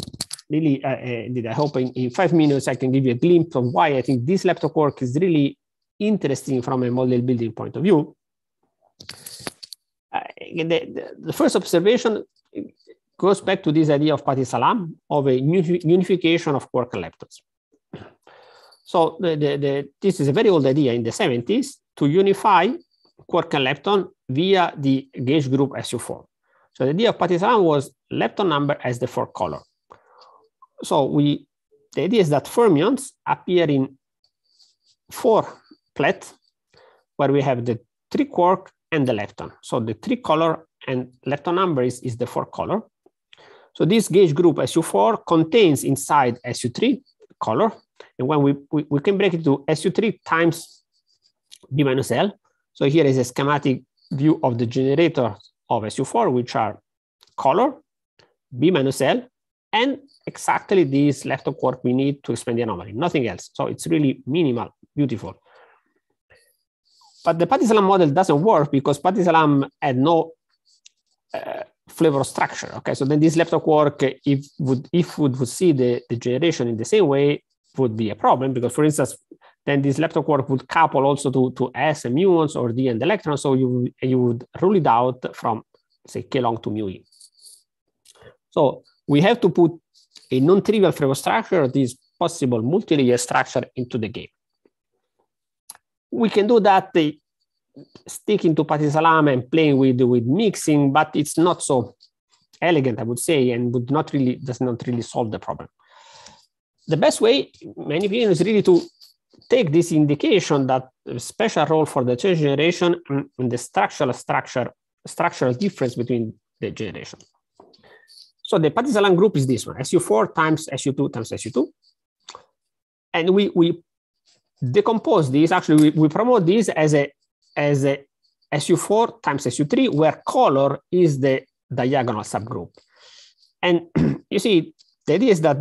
really, uh, uh, I hope in, in, five minutes I can give you a glimpse of why I think this leptoquark is really interesting from a model building point of view. Uh, the, the, the, first observation goes back to this idea of Pati-Salam of a unification of quark leptons. So the, the, this is a very old idea in the 70s to unify quark and lepton via the gauge group SU4. So the idea of Pati-Salam was lepton number as the fourth color. So we, the idea is that fermions appear in four plets where we have the three quark and the lepton. So the three color and lepton number is, is the four color. So this gauge group SU4 contains inside SU3 color. And when we, we, we can break it to SU3 times B minus L. So here is a schematic view of the generator of SU4, which are color, B minus L, and exactly this lepton quark we need to explain the anomaly, nothing else. So it's really minimal, beautiful. but the Pati-Salam model doesn't work because Pati-Salam had no uh, flavor structure. Okay, so then this lepton quark, if would if would, would see the, the generation in the same way, would be a problem because, for instance, then this lepton quark would couple also to, to S and muons or D and electron. So you, you would rule it out from, say, K long to mu E. So we have to put a non-trivial structure, this possible multi-layer structure into the game. We can do that uh, sticking to Pati-Salam and playing with, with mixing, but it's not so elegant, I would say, and would not really, does not really solve the problem. The best way, many opinion, is really to take this indication that special role for the third generation and the structural structure, structural difference between the generation. So the Pati-Salam group is this one, SU4 times SU2 times SU2. And we, we decompose this, actually we, we promote this as a, as a SU4 times SU3, where color is the diagonal subgroup. And you see, the idea is that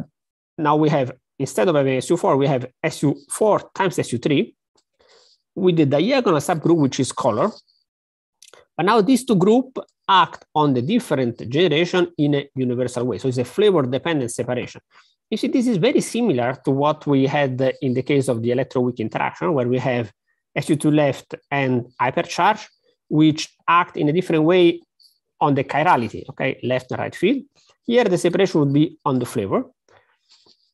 now we have instead of having SU4, we have SU4 times SU3 with the diagonal subgroup, which is color. But now these two groups act on the different generation in a universal way. So it's a flavor dependent separation. You see, this is very similar to what we had in the case of the electroweak interaction, where we have SU2 left and hypercharge, which act in a different way on the chirality, okay, left and right field. Here, the separation would be on the flavor.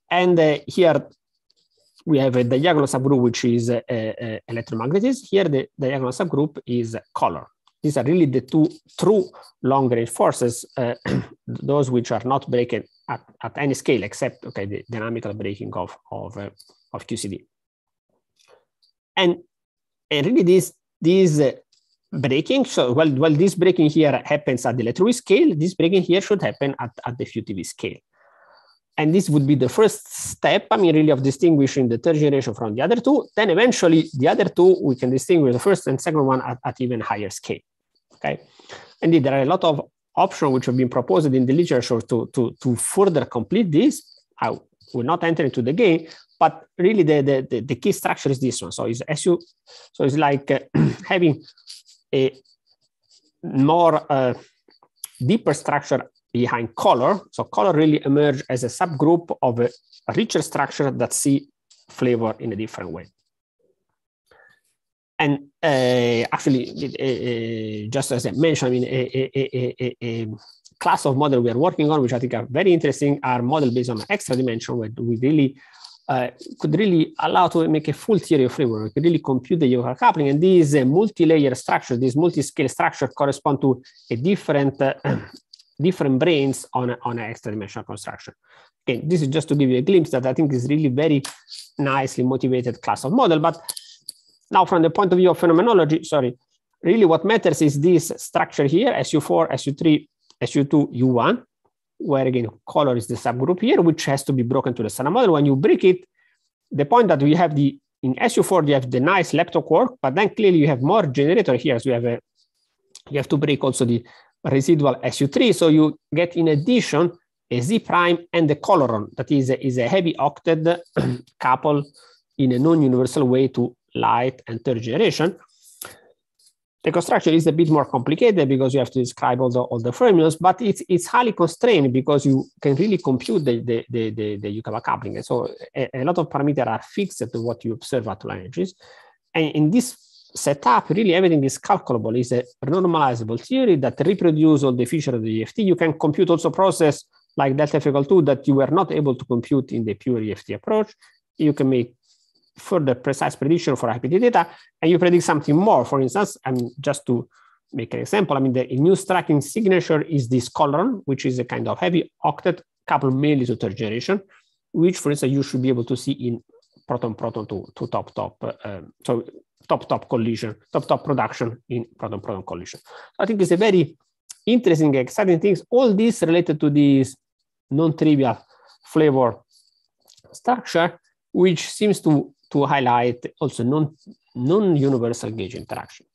And uh, here we have a diagonal subgroup, which is uh, uh, electromagnetism. Here, the diagonal subgroup is color. These are really the two true long range forces, uh, those which are not breaking at, at any scale except okay, the dynamical breaking of, of, uh, of QCD. And, and really this, this uh, breaking, so well, well, this breaking here happens at the electroweak scale, this breaking here should happen at, at the few TeV scale. And this would be the first step, I mean, really of distinguishing the third generation from the other two. Then eventually the other two, we can distinguish the first and second one at, at even higher scale, okay? Indeed, there are a lot of options which have been proposed in the literature to, to, to further complete this. I will not enter into the game, but really the, the, the, key structure is this one. So it's, as you, so it's like uh, having a more uh, deeper structure behind color. So color really emerge as a subgroup of a, richer structure that see flavor in a different way. And uh, actually, uh, just as I mentioned, I mean, a, a, a, class of model we are working on, which I think are very interesting, are model based on extra dimension, where we really uh, could really allow to make a full theory of flavor. We could really compute the Yukawa coupling, and these uh, multi-layer structure, this multi-scale structure, correspond to a different uh, different branes on, on an extra dimensional construction. Okay, this is just to give you a glimpse that I think is really very nicely motivated class of model. But now from the point of view of phenomenology, sorry, really what matters is this structure here, SU4, SU3, SU2, U1, where again, color is the subgroup here, which has to be broken to the standard model. When you break it, the point that we have the, in SU4, you have the nice lepton quark, but then clearly you have more generator here. So you have a, you have to break also the residual SU3. So you get in addition a Z prime and the coloron that is a, is a heavy octet couple in a non-universal way to light and third generation. The construction is a bit more complicated because you have to describe all the, all the fermions, but it's, it's highly constrained because you can really compute the, the, the, the, the Yukawa coupling. And so a, a, lot of parameters are fixed to what you observe at energies. And in this set up, really everything is calculable. It's a normalizable theory that reproduce all the features of the EFT. You can compute also process like delta F equal 2 that you were not able to compute in the pure EFT approach. You can make further precise prediction for IPT data, and you predict something more. For instance, I mean, just to make an example, I mean, the new striking signature is this coloron, which is a kind of heavy octet coupled mainly to third generation, which, for instance, you should be able to see in proton-proton to, to top-top. Uh, so top-top collision, top-top production in proton-proton collision. I think it's a very interesting, exciting things. All this related to this non-trivial flavor structure, which seems to, to highlight also non, non-universal gauge interaction.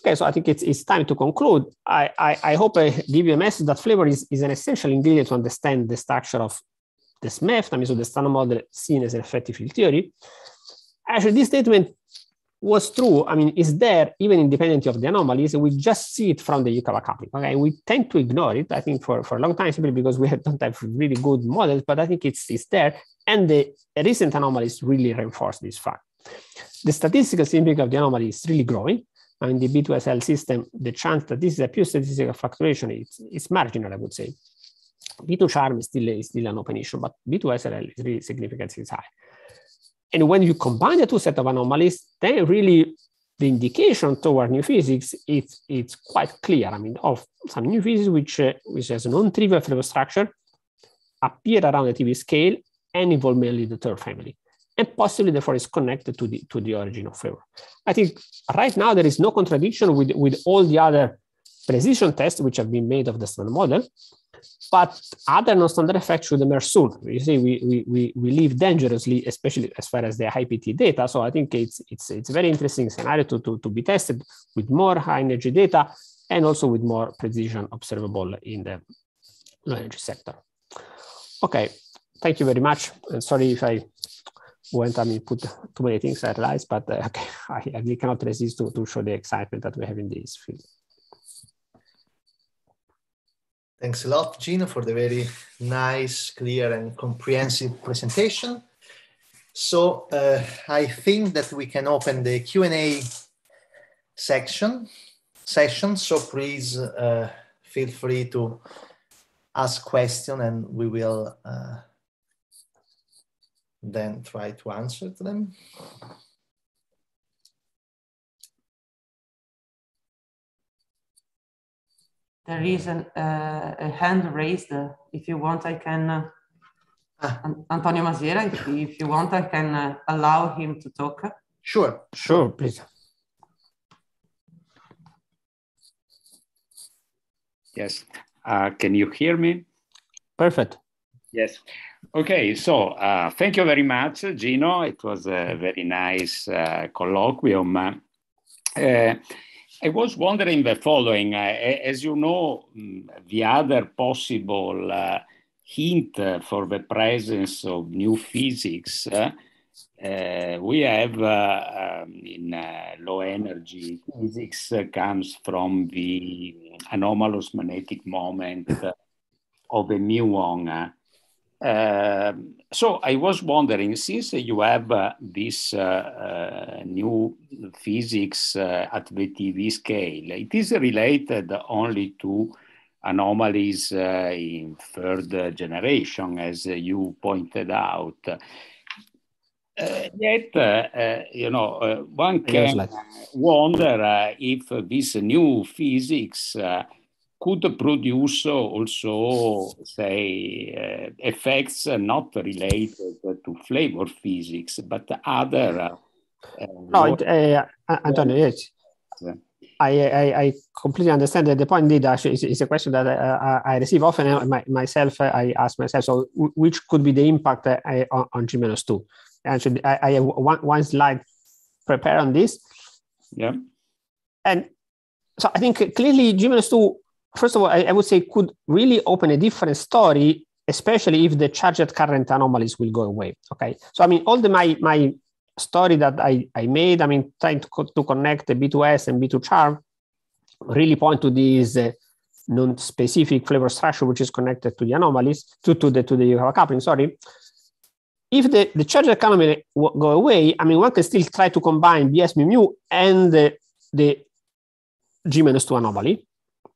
Okay, so I think it's, it's time to conclude. I, I, I hope I give you a message that flavor is, is an essential ingredient to understand the structure of the SMEFT, I mean, so the standard model seen as an effective field theory. Actually, this statement was true, I mean, is there even independent of the anomalies. We just see it from the Yukawa coupling. Okay, we tend to ignore it. I think for, for a long time simply because we don't have really good models, but I think it's it's there, and the recent anomalies really reinforce this fact. The statistical significance of the anomaly is really growing. I mean, the B2SL system, the chance that this is a pure statistical fluctuation, it's, it's marginal, I would say. B2 charm is still, is still an open issue, but B2SL is really significant, it's high. And when you combine the two set of anomalies, then really the indication toward new physics it's it's quite clear. I mean, of some new physics which uh, which has non-trivial flavor structure, appear around the TeV scale, and involve mainly the third family, and possibly therefore is connected to the to the origin of flavor. I think right now there is no contradiction with with all the other precision tests which have been made of the standard model, but other non-standard effects should emerge soon. You see, we, we, we, we live dangerously, especially as far as the high-pT data. So I think it's, it's, it's a very interesting scenario to, to, to be tested with more high energy data and also with more precision observable in the low energy sector. Okay, thank you very much. And sorry if I went, I mean, put too many things I realized, but uh, okay, I, I cannot resist to, to show the excitement that we have in this field. Thanks a lot, Gino, for the very nice, clear, and comprehensive presentation. So uh, I think that we can open the Q&A section session. So please uh, feel free to ask question and we will uh, then try to answer to them. There is an, uh, a hand raised. if you want, I can. Uh, ah. Antonio Masiero, if, if, you want, I can uh, allow him to talk. Sure. Sure, please. Yes. Uh, can you hear me? Perfect. Yes. Okay, so uh, thank you very much, Gino. It was a very nice uh, colloquium. I was wondering the following. Uh, as you know, mm, the other possible uh, hint for the presence of new physics uh, uh we have uh, um, in uh, low energy physics comes from the anomalous magnetic moment of a muon. Um, so I was wondering, since you have uh, this uh, uh, new physics uh, at the TeV scale, it is related only to anomalies uh, in third generation, as you pointed out. Uh, yet, you know, one can wonder if this new physics could produce also, say, uh, effects not related to flavor physics, but other. Uh, no, uh, Antonio, yes. I, I, I, completely understand that the point indeed actually is, is a question that I, I receive often my, myself. I ask myself, so which could be the impact on, on G minus two? Actually, I, I have one, one slide prepared on this. Yeah. And so I think clearly G minus two first of all, I, I, would say could really open a different story, especially if the charged current anomalies will go away. Okay, so I mean, all the my my story that I, I made, I mean, trying to, to connect the B2S and B2 charm really point to this uh, non-specific flavor structure, which is connected to the anomalies, to, to the to the coupling, sorry. If the, the charged anomaly go away, I mean, one can still try to combine BS mu mu and the, the G minus 2 anomaly.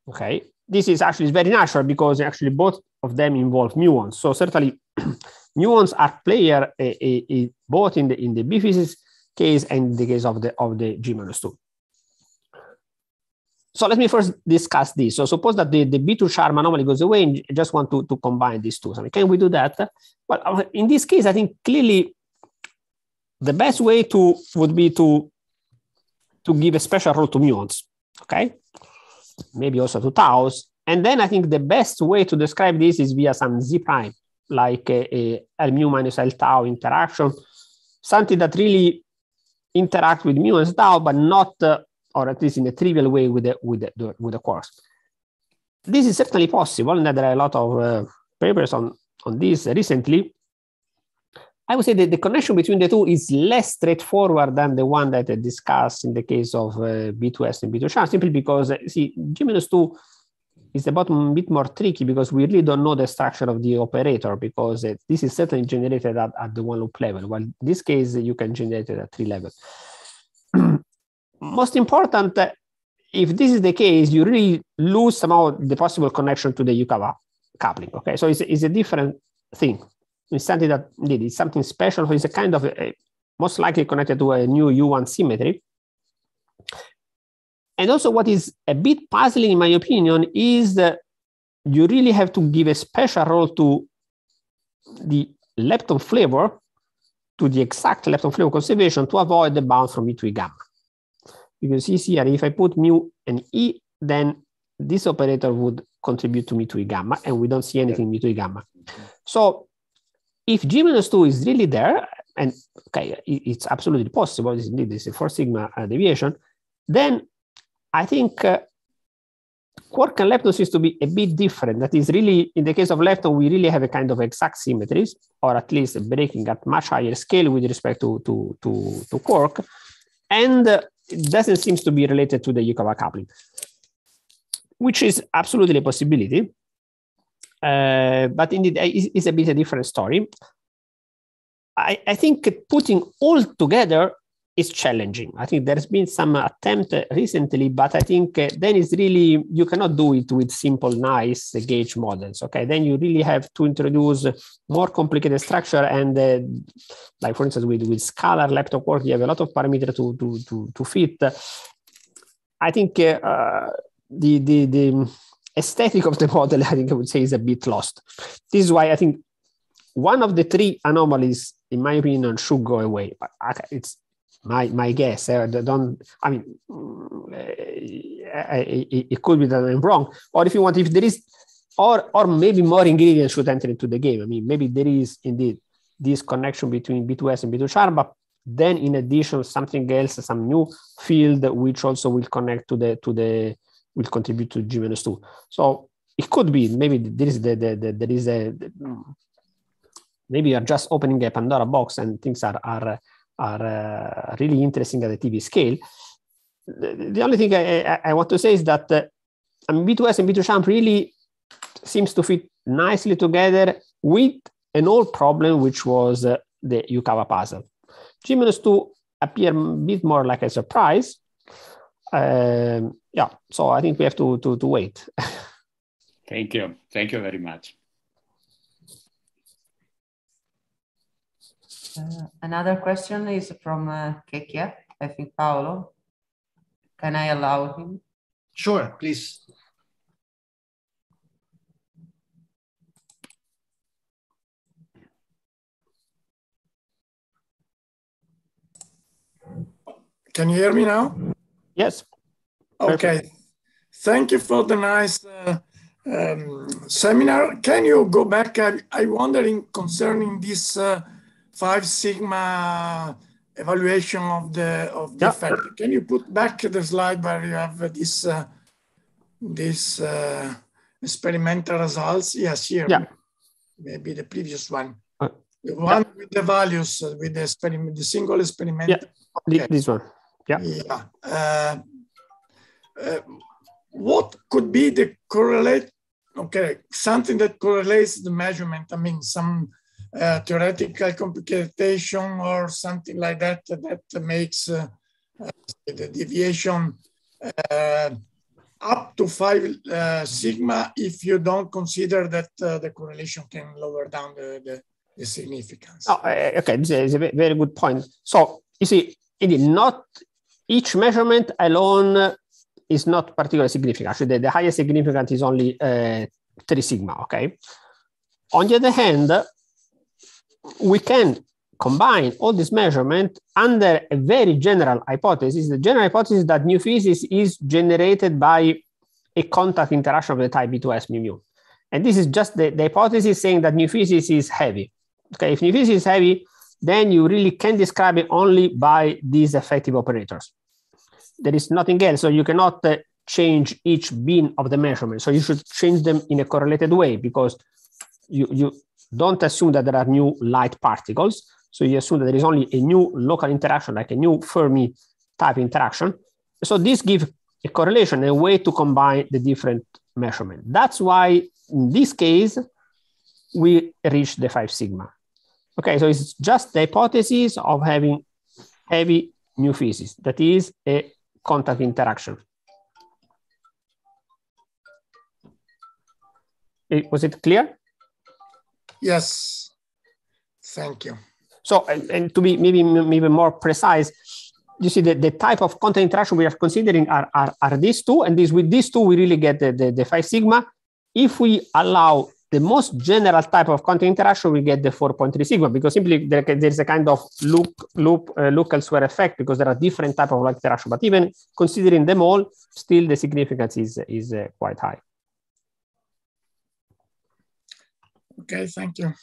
Okay, this is actually very natural because actually both of them involve muons. So certainly muons are player a, a, a, both in the in the B physics case and the case of the of the G minus two. So let me first discuss this. So suppose that the, the B2 charm anomaly goes away and just want to, to combine these two. So can we do that? Well, uh, in this case, I think clearly the best way to would be to, to give a special role to muons. Okay maybe also to taus. And then I think the best way to describe this is via some z prime, like a, mu minus L tau interaction, something that really interact with mu and tau, but not, uh, or at least in a trivial way, with the, with the, with the quarks. This is certainly possible, and there are a lot of uh, papers on, on this recently. I would say that the connection between the two is less straightforward than the one that I discussed in the case of uh, B2S and B2 simply because, uh, see, G-2 is about a bit more tricky because we really don't know the structure of the operator because uh, this is certainly generated at, at the one loop level, while in this case, you can generate it at tree levels. Most important, uh, if this is the case, you really lose somehow the possible connection to the Yukawa coupling. Okay, so it's, it's a different thing. It's something that indeed it's something special. It's a kind of a, most likely connected to a new U1 symmetry. And also, what is a bit puzzling, in my opinion, is that you really have to give a special role to the lepton flavor, to the exact lepton flavor conservation to avoid the bound from E to gamma. You see here, if I put mu and E, then this operator would contribute to mu to gamma, and we don't see anything mu to gamma. So if G minus 2 is really there, and okay, it's absolutely possible, this indeed is a four sigma uh, deviation, then I think uh, quark and lepton seems to be a bit different. That is really, in the case of lepton, we really have a kind of exact symmetries, or at least breaking at much higher scale with respect to, to, to, to quark. And uh, it doesn't seem to be related to the Yukawa coupling, which is absolutely a possibility. Uh, but indeed, it's, it's, a bit a different story. I, I think putting all together is challenging. I think there's been some attempt recently, but I think uh, then it's really, you cannot do it with simple, nice gauge models. Okay, then you really have to introduce more complicated structure. And uh, like, for instance, with, with scalar lepton quark, you have a lot of parameters to, to, to, to fit. I think uh, the, the, the aesthetic of the model, I think I would say is a bit lost. This is why I think one of the three anomalies, in my opinion, should go away. But it's my my guess. Uh, don't I mean uh, it, it, could be that I'm wrong. Or if you want, if there is, or or maybe more ingredients should enter into the game. I mean, maybe there is indeed this connection between B2S and B2 but then in addition something else, some new field which also will connect to the to the will contribute to G minus two. So it could be maybe there is the, the, the there is a the, maybe you're just opening a Pandora box and things are are are uh, really interesting at the TeV scale. The, the only thing I, I, I, want to say is that uh, I mean, B2S and B2Champ really seems to fit nicely together with an old problem, which was uh, the Yukawa puzzle. G minus 2 appear a bit more like a surprise. Um, yeah, so I think we have to, to, to wait. Thank you. Thank you very much. Uh, another question is from uh, Checchia, I think Paolo. Can I allow him? Sure, please. Can you hear me now? Yes. Okay. Perfect. Thank you for the nice uh, um, seminar. Can you go back? I, I wondering concerning this uh, five sigma evaluation of the of the effect. Can you put back the slide where you have this uh, this uh, experimental results? Yes, here. Yeah. Maybe the previous one. Uh, the one yeah. with the values uh, with the experiment, the single experiment. Yeah, okay. this one. Yeah. Yeah. Uh, uh, what could be the correlate? Okay, something that correlates the measurement. I mean, some uh, theoretical computation or something like that that makes uh, uh, the deviation uh, up to five sigma if you don't consider that the correlation can lower down the, the, the significance. Oh, okay, this is a very good point. So you see, indeed, not each measurement alone is not particularly significant. Actually, the, the highest significant is only uh, three sigma, okay? On the other hand, we can combine all this measurement under a very general hypothesis. The general hypothesis that new physics is generated by a contact interaction of the type B2S mu mu. And this is just the, the hypothesis saying that new physics is heavy. Okay, if new physics is heavy, then you really can describe it only by these effective operators. There is nothing else. So you cannot uh, change each bin of the measurement. So you should change them in a correlated way because you, you don't assume that there are new light particles. So you assume that there is only a new local interaction, like a new Fermi type interaction. So this gives a correlation, a way to combine the different measurements. That's why in this case, we reach the five sigma. Okay, so it's just the hypothesis of having heavy new physics, that is a contact interaction. Was it clear? Yes, thank you. So, and, and to be maybe maybe more precise, you see the, the type of contact interaction we are considering are, are, are these two, and this with these two, we really get the, the, the five sigma. If we allow the most general type of contact interaction, we get the 4.3 sigma because simply there, there's a kind of loop, loop uh, look elsewhere effect because there are different type of interaction. But even considering them all, still the significance is, is uh, quite high. Okay, thank you.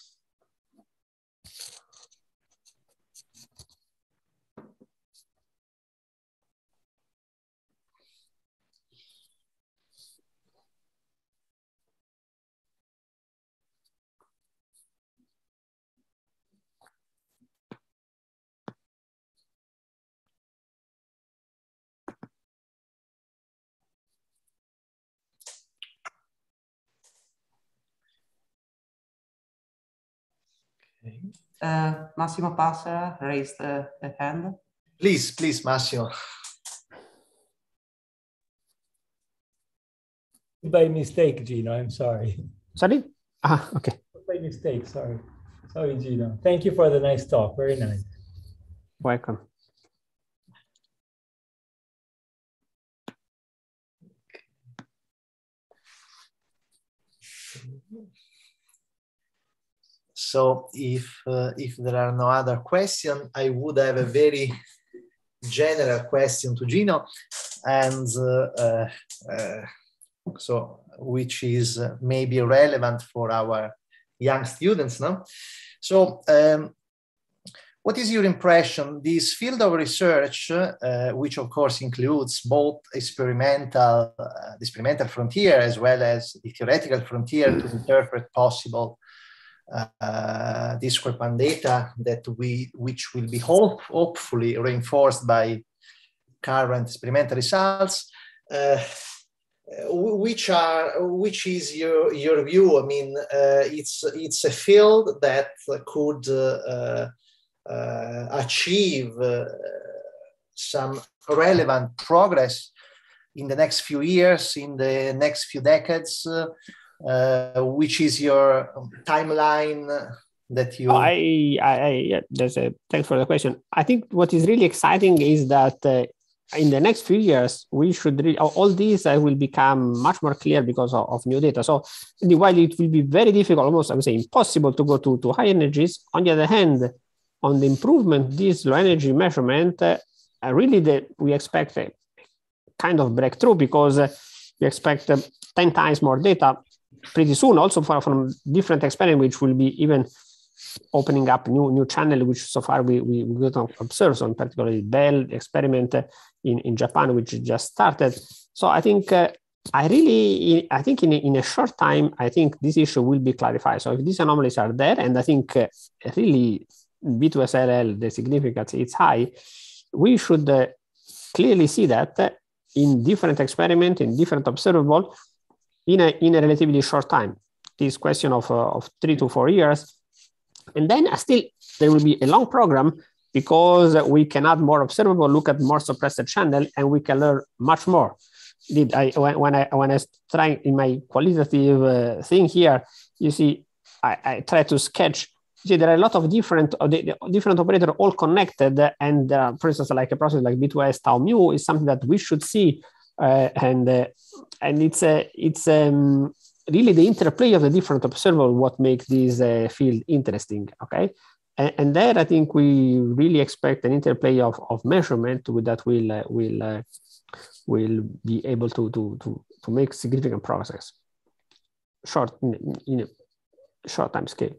Uh, Massimo Passera raised a, a hand. Please, please, Massimo. By mistake, Gino, I'm sorry. Sorry? Ah, okay. By mistake, sorry. Sorry, Gino. Thank you for the nice talk. Very nice. Welcome. So if uh, if there are no other questions, I would have a very general question to Gino, and uh, uh, uh so which is maybe relevant for our young students, no? So um, what is your impression? This field of research, uh, which of course includes both experimental, uh, the experimental frontier as well as the theoretical frontier to interpret possible uh, discrepant data that we which will be hope, hopefully reinforced by current experimental results. Uh, which are which is your your view? I mean, uh, it's it's a field that could uh, uh, achieve uh, some relevant progress in the next few years, in the next few decades. Uh, which is your timeline that you i i, I yeah, there's a thanks for the question. I think what is really exciting is that uh, in the next few years we should re- all these uh, will become much more clear because of, of, new data. So while it will be very difficult almost i would say impossible to go to, to high energies on the other hand on the improvement this low energy measurement uh, really that we expect a kind of breakthrough because uh, we expect uh, 10 times more data pretty soon also for, from different experiments which will be even opening up new new channel which so far we we, we don't observe. So particularly Belle experiment in in japan which just started. So i think uh, i really i think in, in a short time i think this issue will be clarified. So if these anomalies are there and i think uh, really b2sll the significance is high we should uh, clearly see that in different experiment in different observable in a, in a relatively short time. This question of, uh, of three to four years. And then uh, still, there will be a long program because we can add more observable, look at more suppressed channel, and we can learn much more. Did I when, when I when I was trying in my qualitative uh, thing here, you see, I, I try to sketch. See, there are a lot of different uh, different operator all connected, and uh, for instance, like a process like B2S tau mu is something that we should see uh, and uh, and it's a it's um, really the interplay of the different observables what makes this uh, field interesting. Okay, and, and, there I think we really expect an interplay of, of measurement that will uh, will uh, will be able to to to, to make significant progress short in, in a short time scale.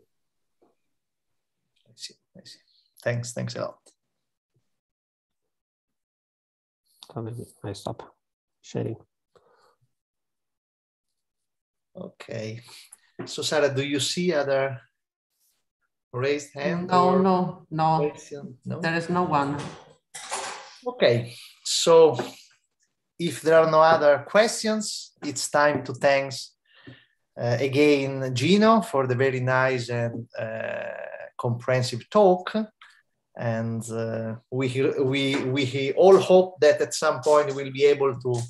I see. I see. Thanks. Thanks a lot. I stop sharing. Okay. So Sarah, do you see other raised hand? No, no, no. No. There is no one. Okay, so if there are no other questions, it's time to thanks uh, again Gino for the very nice and uh, comprehensive talk. And uh, we, we, we all hope that at some point we'll be able to,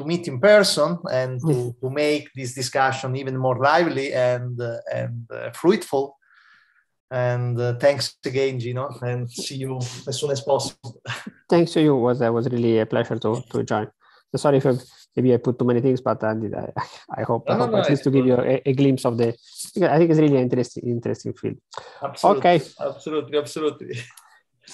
to meet in person and to, to make this discussion even more lively and, uh, and uh, fruitful. And uh, thanks again, Gino, and see you as soon as possible. Thanks to you. It was uh, was really a pleasure to to join. So sorry if I, maybe I put too many things, but I, did, I, I hope, No, I hope no, at least to give you a, a glimpse of the. I think it's really an interesting interesting field. Absolutely. Okay. Absolutely. Absolutely.